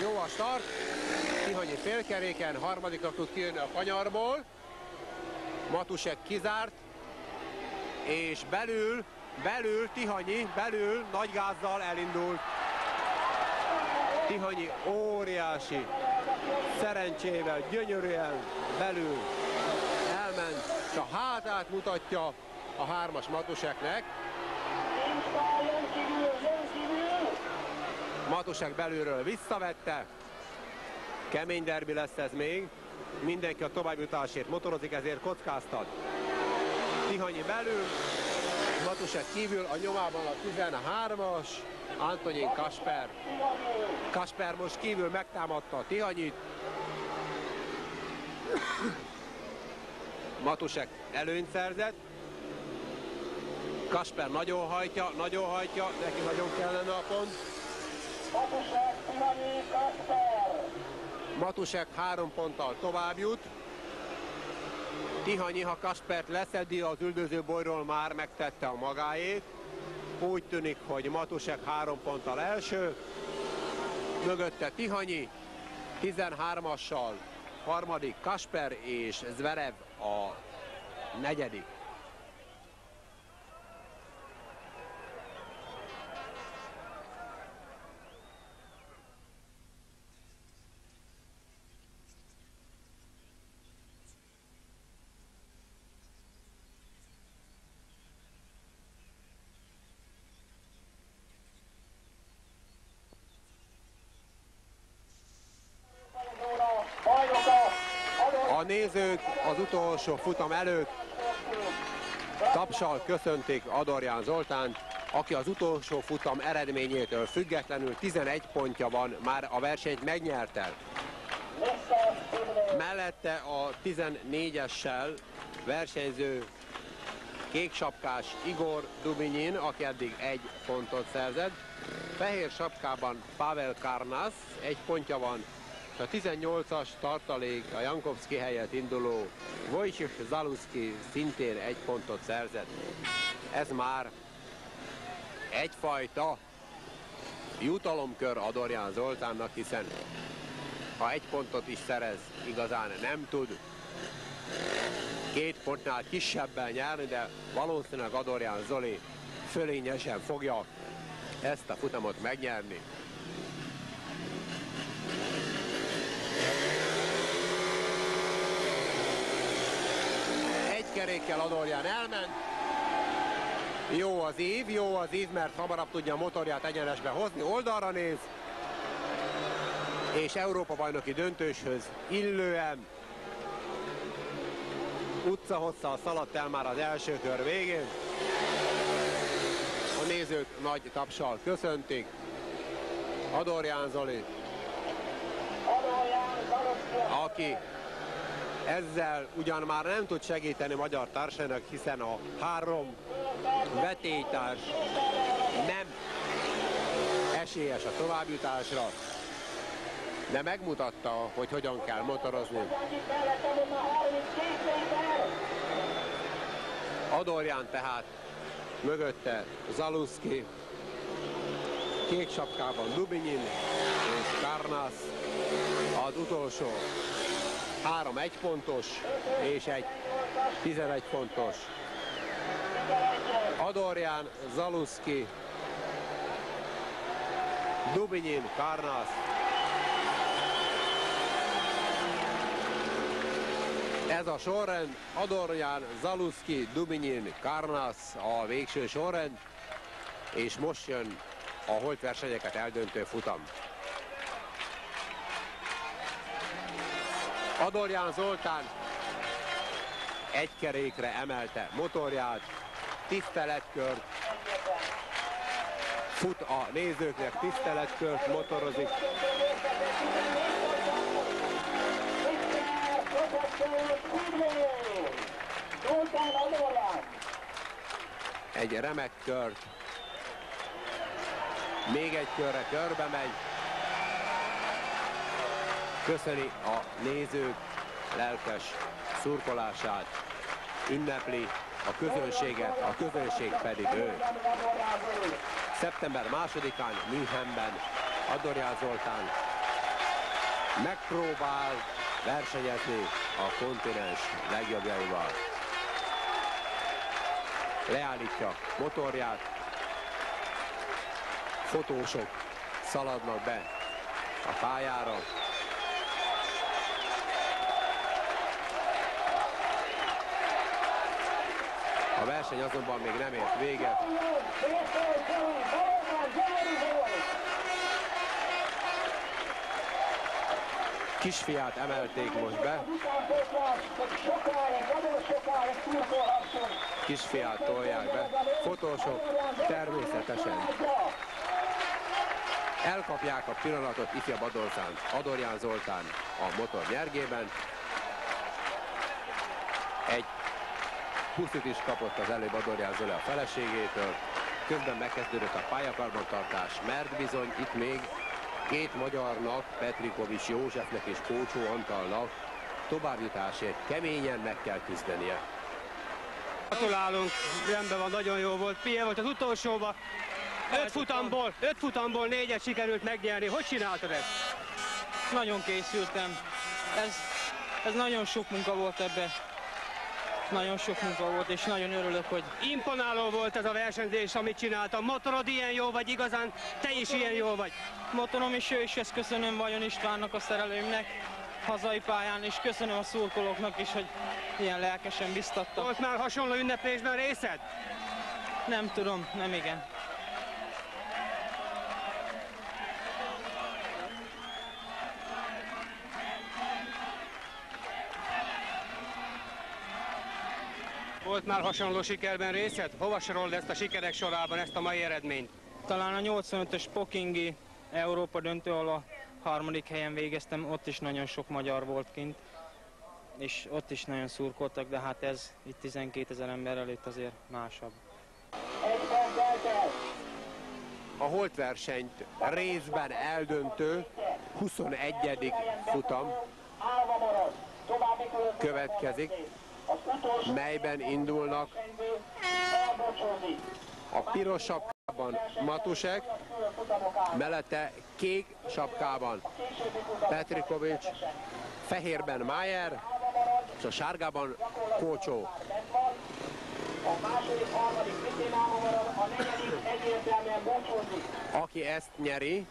Jó a start, Tihanyi félkeréken, harmadiknak tud kijönni a kanyarból. Matusek kizárt, és belül, belül Tihanyi, belül nagy gázzal elindult. Tihanyi óriási szerencsével, gyönyörűen belül és a hátát mutatja a hármas Matuseknek. Matusek belülről visszavette. Kemény derbi lesz ez még. Mindenki a továbbjutásért motorozik, ezért kockáztat. Tihanyi belül, Matusek kívül, a nyomában a 13-as, Antonin Kasper. Kasper most kívül megtámadta a Tihanyit. Matusek előnyt szerzett. Kasper nagyon hajtja, nagyon hajtja, neki nagyon kellene a pont. Matusek, Tihanyi, Kasper. Matusek három ponttal tovább jut. Tihanyi, ha Kaspert leszedi az üldöző bolyról, már megtette a magáét. úgy tűnik, hogy Matusek három ponttal első, mögötte Tihanyi, 13-assal, harmadik Kasper és Zverev a negyedik. Nézők az utolsó futam előtt tapsal köszönték Adorján Zoltán, aki az utolsó futam eredményétől függetlenül 11 pontja van, már a versenyt megnyerte. Mellette a 14-essel versenyző kéksapkás Igor Dubinyin, aki eddig egy pontot szerzett. Fehér sapkában Pavel Karnas, egy pontja van, a 18-as tartalék a Jankovszki helyett induló Wojciech Zaluszki szintén egy pontot szerzett. Ez már egyfajta jutalomkör Adorján Zoltánnak, hiszen ha egy pontot is szerez, igazán nem tud két pontnál kisebben nyerni, de valószínűleg Adorján Zoli fölényesen fogja ezt a futamot megnyerni. Egy kerékkel Adorján elment. Jó az ív, jó az ív, mert hamarabb tudja a motorját egyenesbe hozni, oldalra néz. És Európa bajnoki döntőshöz illően utca hosszal szaladt el már az első kör végén. A nézők nagy tapsal köszöntik. Adorján Zoli, aki ezzel ugyan már nem tud segíteni magyar társainak, hiszen a három vetélytárs nem esélyes a továbbjutásra, de megmutatta, hogy hogyan kell motorozni. Adorján tehát mögötte Zaluszki, kék sapkában Dubinyin és Karnas, az utolsó három egy pontos és egy 11 pontos. Adorján, Zaluszki, Dubinyin, Karnas, Ez a sorrend, Adorján, Zaluszki, Dubinyin, Karnas a végső sorrend, és most jön a holtversenyeket eldöntő futam. Adorján Zoltán egy kerékre emelte motorját, tiszteletkört, fut a nézőknek, tiszteletkört motorozik. Egy remek kört. Még egy körre körbe megy. Köszöni a nézők lelkes szurkolását. Ünnepli a közönséget, a közönség pedig ő. Szeptember másodikán Münchenben Adorján Zoltán megpróbál versenyezni a kontinens legjobbjaival. Leállítja motorját, fotósok szaladnak be a pályára. A verseny azonban még nem ért véget. Kisfiát emelték most be. Kisfiát tolják be. Fotósok természetesen. Elkapják a pillanatot ifjabb Adorján, Adorján Zoltán a motor nyergében. Puszit is kapott az előbb Adorján Zoli a feleségétől. Közben megkezdődött a pályakarbantartás, mert bizony itt még két magyarnak, Petrikovics Józsefnek és Kócsó Antalnak továbbjutásért keményen meg kell küzdenie. Gratulálunk, rendben van, nagyon jó volt. Milyen volt az utolsóban? Öt futamból, öt futamból négyet sikerült megnyerni. Hogy csináltad ezt? Nagyon készültem. Ez, ez nagyon sok munka volt ebbe. Nagyon sok munka volt, és nagyon örülök, hogy Imponáló volt ez a versenyzés, amit csináltam. Motorod ilyen jó vagy, igazán te is ilyen jó vagy. motorom is ő, és ezt köszönöm Vajon Istvánnak, a szerelőmnek hazai pályán, és köszönöm a szurkolóknak is, hogy ilyen lelkesen biztattak. Volt már hasonló ünneplésben részed? Nem tudom, nem igen. Volt már hasonló sikerben részed? Hova sorolod ezt a sikerek sorában, ezt a mai eredményt? Talán a 85-ös Pokingi Európa döntő, ahol a harmadik helyen végeztem, ott is nagyon sok magyar volt kint, és ott is nagyon szurkoltak, de hát ez itt 12 ezer ember előtt azért másabb. A holtversenyt részben eldöntő 21. futam következik, melyben indulnak a piros sapkában Matusek, mellette kék sapkában Petrikovics, fehérben Mayer, és a sárgában Kócsó. Aki ezt nyeri,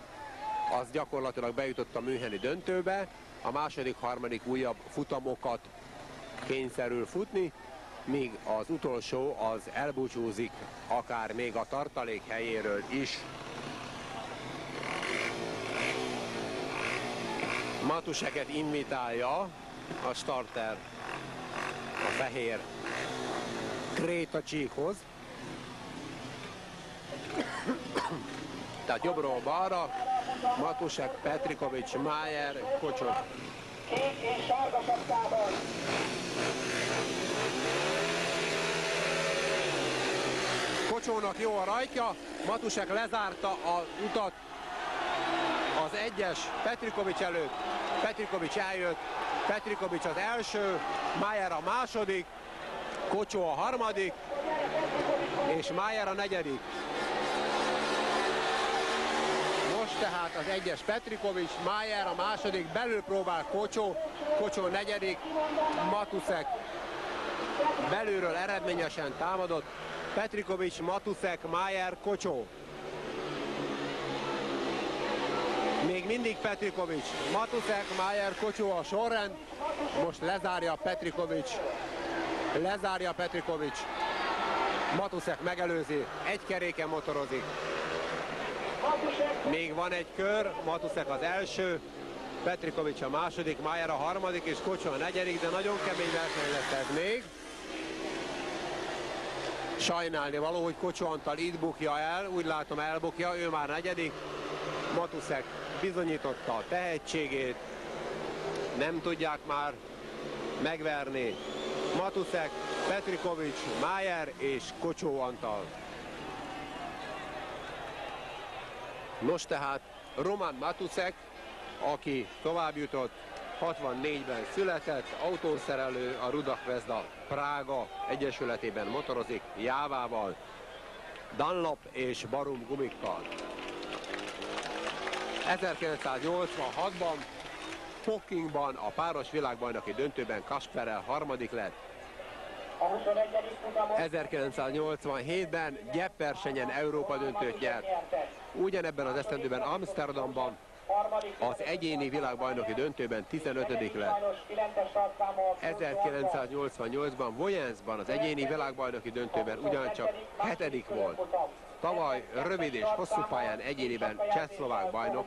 az gyakorlatilag bejutott a műheni döntőbe, a második, harmadik újabb futamokat kényszerül futni, míg az utolsó az elbúcsúzik akár még a tartalék helyéről is. Matuseket invitálja a starter a fehér Kréta csíkhoz. Tehát jobbról balra, Matusek, Petrikovics, Mayer, Kocsok. Kék és sárga. Kocsónak jó a rajtja, Matusek lezárta a utat az egyes Petrikovics előtt. Petrikovics eljött, Petrikovics az első, Mayer a második, Kocsó a harmadik, és Mayer a negyedik. Most tehát az egyes Petrikovics, Mayer a második, belül próbál Kocsó, Kocsó negyedik, Matusek belülről eredményesen támadott, Petrikovics, Matusek, Mayer, Kocsó. Még mindig Petrikovics, Matusek, Mayer, Kocsó a sorrend, most lezárja Petrikovics, lezárja Petrikovics, Matusek megelőzi, egy keréken motorozik. Még van egy kör, Matusek az első, Petrikovics a második, Mayer a harmadik és Kocsó a negyedik, de nagyon kemény verseny lesz ez még. Sajnálni való, hogy Kocsó Antal itt bukja el, úgy látom elbukja, ő már negyedik. Matuszek bizonyította a tehetségét, nem tudják már megverni. Matuszek, Petrikovics, Mayer és Kocsó Antal. Nos tehát Roman Matuszek, aki tovább jutott, 64-ben született, autószerelő, a Rudak Vezda Prága Egyesületében motorozik, Jávával, Dunlop és Barum gumikkal. 1986-ban Pokingban a páros világbajnoki döntőben Kasperel harmadik lett. A 21. futamon 1987-ben gyeppversenyen Európa döntőt nyert. Ugyanebben az esztendőben Amsterdamban az egyéni világbajnoki döntőben 15 lett. sajnos 9-es tartszámmal 1988-ban Vojenszban az egyéni világbajnoki döntőben ugyancsak hetedik volt. Tavaly rövid és hosszú pályán egyéniben csehszlovák bajnok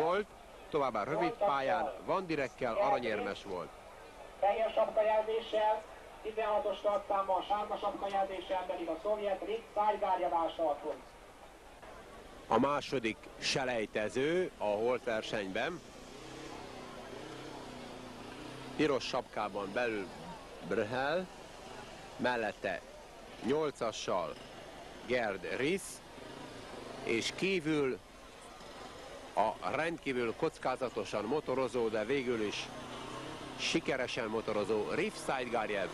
volt, továbbá rövid pályán Van Direkkel aranyérmes volt. Fehér sapkajelzéssel, 16-os tartszámmal, sárga sapkajelzéssel pedig a szovjet Rick Szájgárja vásárlott. A második selejtező a holt versenyben. Piros sapkában belül Brhel, mellette 8-assal Gerd Riss, és kívül a rendkívül kockázatosan motorozó, de végül is sikeresen motorozó Rif Saidgarjev.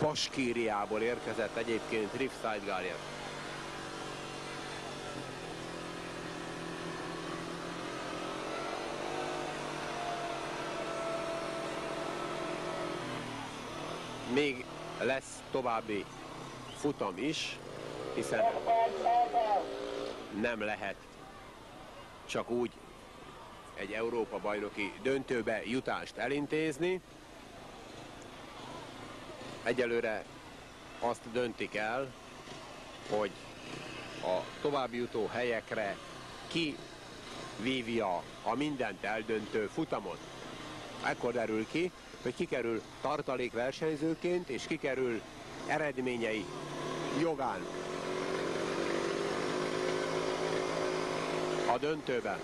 Baskíriából érkezett egyébként Riff Sidegarjev. Még lesz további futam is, hiszen nem lehet csak úgy egy Európa bajnoki döntőbe jutást elintézni. Egyelőre azt döntik el, hogy a további jutó helyekre ki vívja a mindent eldöntő futamot. Ekkor derül ki, hogy kikerül tartalék versenyzőként, és kikerül eredményei jogán a döntőben.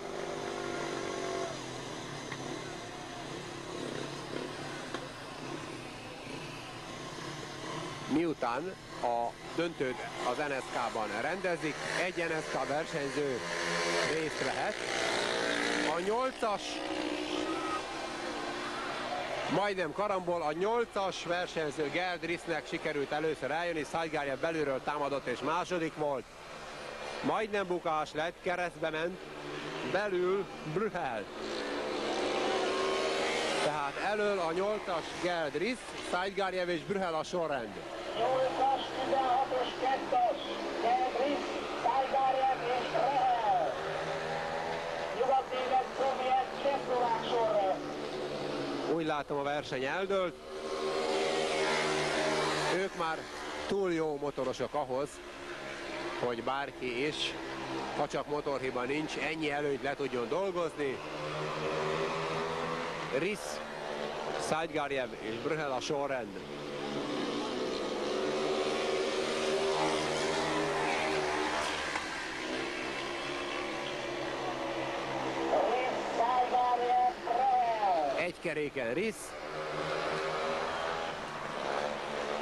Miután a döntőt az NSK-ban rendezik, egy NSK versenyző részt vehet. A nyolcas majdnem karambol, a nyolcas versenyző Gerd Rissnek sikerült először eljönni, Szajgárja belülről támadott és második volt. Majdnem bukás lett, keresztbe ment, belül Brühel. Tehát elől a 8-as Gerd Riss, Szájgárjev és Brühel a sorrend. 8-as, 16-os, 2-es, Gergris, Szájgárjev és Brehel. Nyugat-német, szovjet, csehszlovák sorrend. Úgy látom a verseny eldőlt. Ők már túl jó motorosok ahhoz, hogy bárki is, ha csak motorhiba nincs, ennyi előtt le tudjon dolgozni. Riss, Szájgárjev és Brühel a sorrend. Riss, Szájgárjev, Brehel. Egy keréken Riss.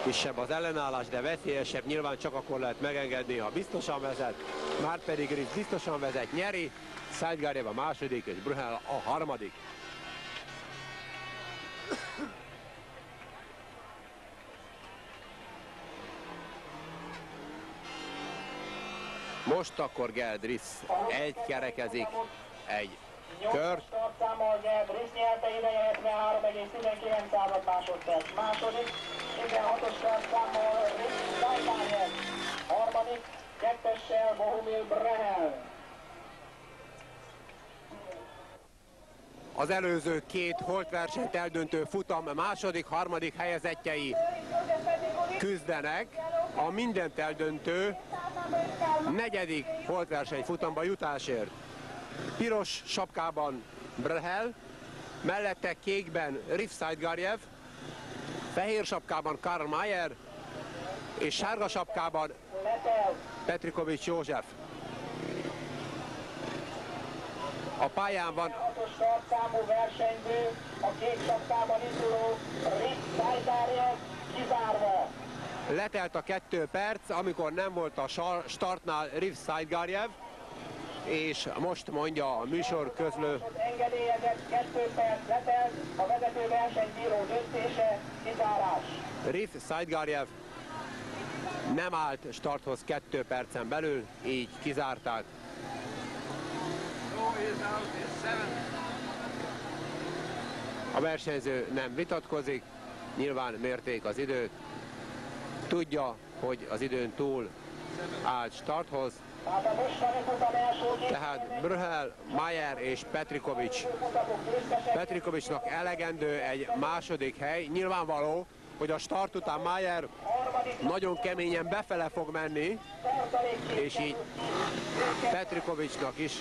Kisebb az ellenállás, de veszélyesebb. Nyilván csak akkor lehet megengedni, ha biztosan vezet. Már pedig Riss biztosan vezet, nyeri. Szájgárjev a második, és Brühel a harmadik. Most akkor Gerd Riss egy kerekezik, egy kört, Startszámmal Gerd Riss nyerte ideje 73,19 másodperc. Második, 16-os startszámmal Riss Szájgárjev. Harmadik, kettessel Bohumil Brehel. Az előző két holtversenyt eldöntő futam második, harmadik helyezettjei küzdenek. A mindent eldöntő negyedik holtverseny futamba jutásért. Piros sapkában Brehel, mellette kékben Riff Saidgarjev, fehér sapkában Karl Mayer, és sárga sapkában Petrikovics József. A pályán van 6-os startszámú versenyző, a kék sapkában induló Rick Szájtárjev kizárva. Letelt a kettő perc, amikor nem volt a startnál Riv Saidgarjev, és most mondja a műsor közlő, engedélyezett 2 perc letelt, a vezető versenybíró döntése kizárás. Riv Saidgarjev nem állt starthoz kettő percen belül, így kizárták. A versenyző nem vitatkozik, nyilván mérték az időt, tudja, hogy az időn túl állt starthoz, Tehát Bröhel, Mayer és Petrikovics Petrikovicsnak elegendő egy második hely. Nyilvánvaló, hogy a start után Mayer nagyon keményen befele fog menni, és így Petrikovicsnak is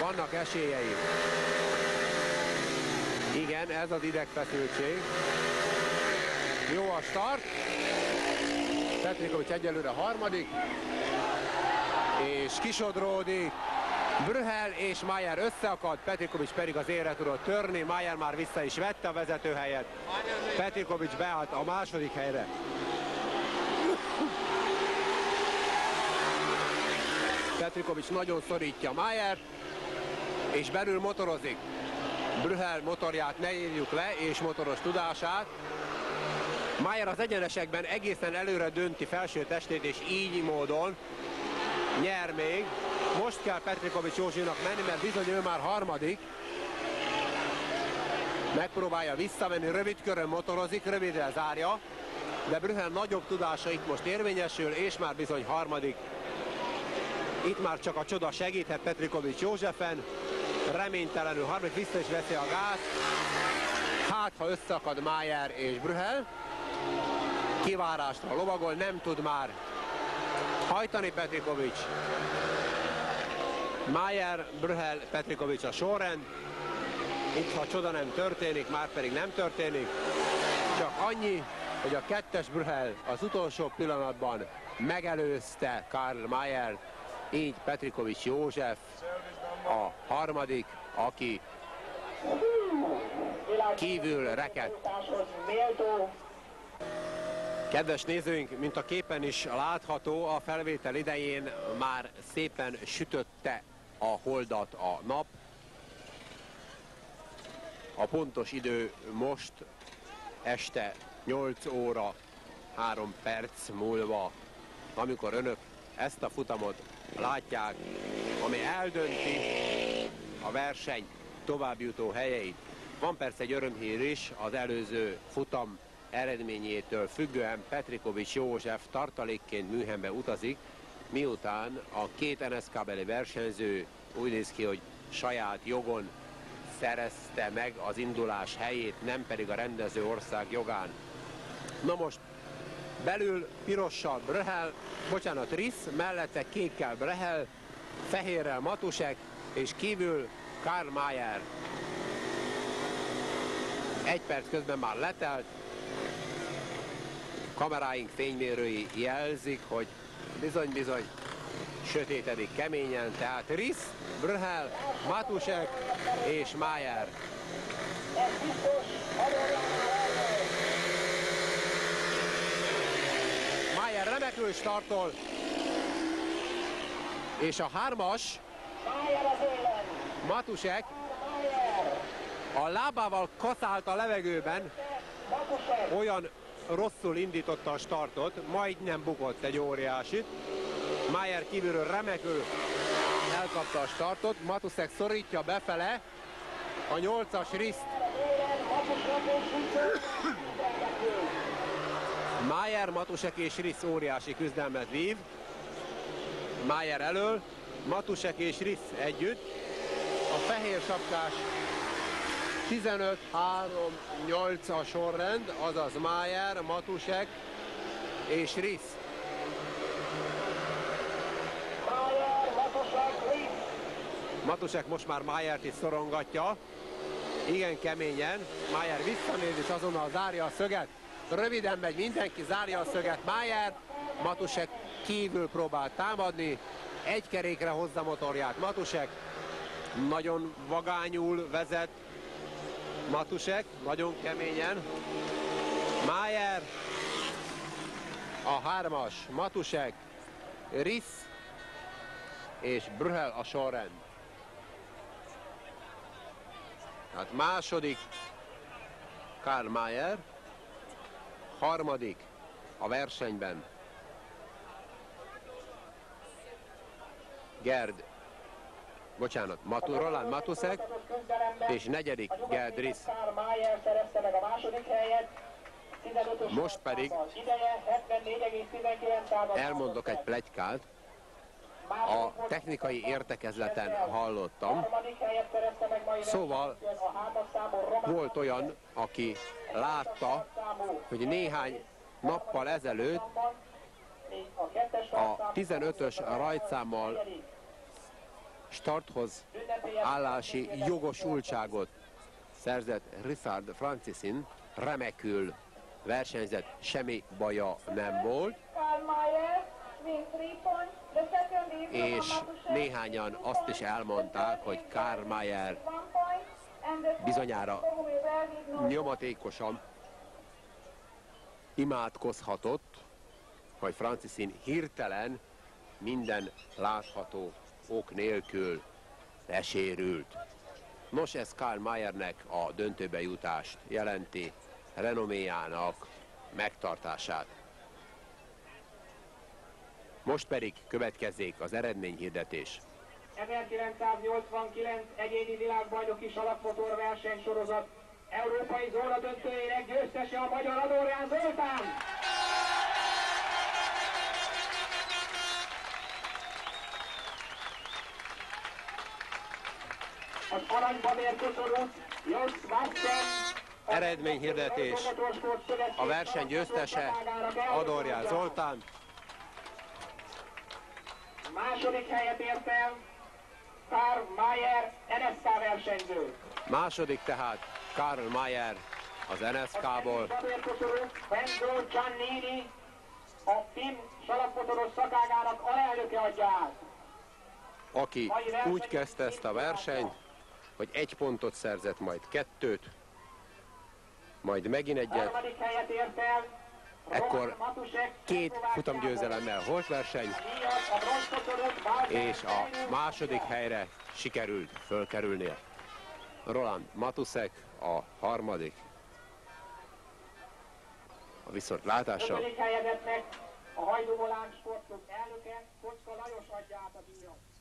vannak esélyei. Igen, ez az idegfeszültség. Jó a start. Petrikovics egyelőre harmadik. És kisodródik. Brühel és Mayer összeakadt, Petrikovics pedig az érre tudott törni, Mayer már vissza is vette a vezetőhelyet. Petrikovics beállt a második helyre. Petrikovics nagyon szorítja Mayer, és belül motorozik. Brühel motorját ne írjuk le, és motoros tudását. Mayer az egyenesekben egészen előre dönti felső testét, és így módon nyer még. Most kell Petrikovics Józsinak menni, mert bizony ő már harmadik. Megpróbálja visszamenni, rövid körön motorozik, rövidre zárja, de Brühel nagyobb tudása itt most érvényesül, és már bizony harmadik. Itt már csak a csoda segíthet Petrikovics Józsefen, reménytelenül harmadik vissza is veszi a gáz. Hát, ha összeakad Mayer és Brühel, kivárásra lovagol, nem tud már hajtani Petrikovics. Mayer, Brühel, Petrikovics a sorrend. Itt, ha csoda nem történik, már pedig nem történik. Csak annyi, hogy a kettes Brühel az utolsó pillanatban megelőzte Karl Mayer, így Petrikovics József a harmadik, aki kívül rekedt. Kedves nézőink, mint a képen is látható, a felvétel idején már szépen sütötte a holdat a nap. A pontos idő most este 8 óra 3 perc múlva, amikor önök ezt a futamot látják, ami eldönti a verseny továbbjutó helyeit. Van persze egy örömhír is, az előző futam eredményétől függően Petrikovics József tartalékként Münchenbe utazik, miután a két NSK beli versenyző úgy néz ki, hogy saját jogon szerezte meg az indulás helyét, nem pedig a rendező ország jogán. Na most belül pirossal Brehel, bocsánat, Risz, mellette kékkel Brehel, fehérrel Matusek, és kívül Karl Mayer. Egy perc közben már letelt, kameráink fénymérői jelzik, hogy bizony-bizony sötétedik keményen, tehát Risz, Brhel, Matusek és Mayer. Mayer remekül startol, és a hármas, Matusek a lábával kaszált a levegőben, olyan rosszul indította a startot, majdnem bukott egy óriásit. Mayer kívülről remekül elkapta a startot, Matuszek szorítja befele a nyolcas riszt. Mayer, Matusek és Risz óriási küzdelmet vív. Mayer elől, Matusek és Risz együtt. A fehér sapkás 15-3-8 a sorrend, azaz Mayer, Matusek és Risz. Matusek most már Mayert is szorongatja. Igen keményen. Mayer visszanéz és azonnal zárja a szöget. Röviden megy mindenki, zárja a szöget. Mayer, Matusek kívül próbál támadni. Egy kerékre hozza motorját. Matusek nagyon vagányul vezet. Matusek nagyon keményen. Mayer, a hármas, Matusek, Risz és Brühel a sorrend. Hát második Karl Mayer, harmadik a versenyben Gerd, bocsánat, Matu, Roland Matusek, és negyedik Gerd Riss. Most pedig elmondok egy plegykát, a technikai értekezleten hallottam. Szóval volt olyan, aki látta, hogy néhány nappal ezelőtt a 15-ös rajtszámmal starthoz állási jogosultságot szerzett Richard Francisin, remekül versenyzett, semmi baja nem volt. És néhányan azt is elmondták, hogy Karl Mayer bizonyára nyomatékosan imádkozhatott, hogy Franciszin hirtelen minden látható ok nélkül lesérült. Nos, ez Karl Mayernek a döntőbe jutást jelenti, renoméjának megtartását. Most pedig következzék az eredményhirdetés. 1989 egyéni világbajnoki salakmotor versenysorozat európai zóna döntőjének győztese a magyar Adorján Zoltán! Az aranyba koszorút Jos Vassen Eredményhirdetés. A verseny győztese Adorján Zoltán, Második helyet ért el Karl Mayer NSK versenyző. második tehát Karl Mayer az NSK-ból, Benzo Giannini a FIM salakmotoros szakágának alelnöke adja át. aki úgy kezdte ezt a versenyt, hogy egy pontot szerzett, majd kettőt, majd megint egyet, Ekkor két futamgyőzelemmel volt verseny, és a második helyre sikerült fölkerülnie. Roland Matusek a harmadik. A Ötödik helyezetnek a Hajdú Volán sportklub elnöke Kocka Lajos adja át a díjat.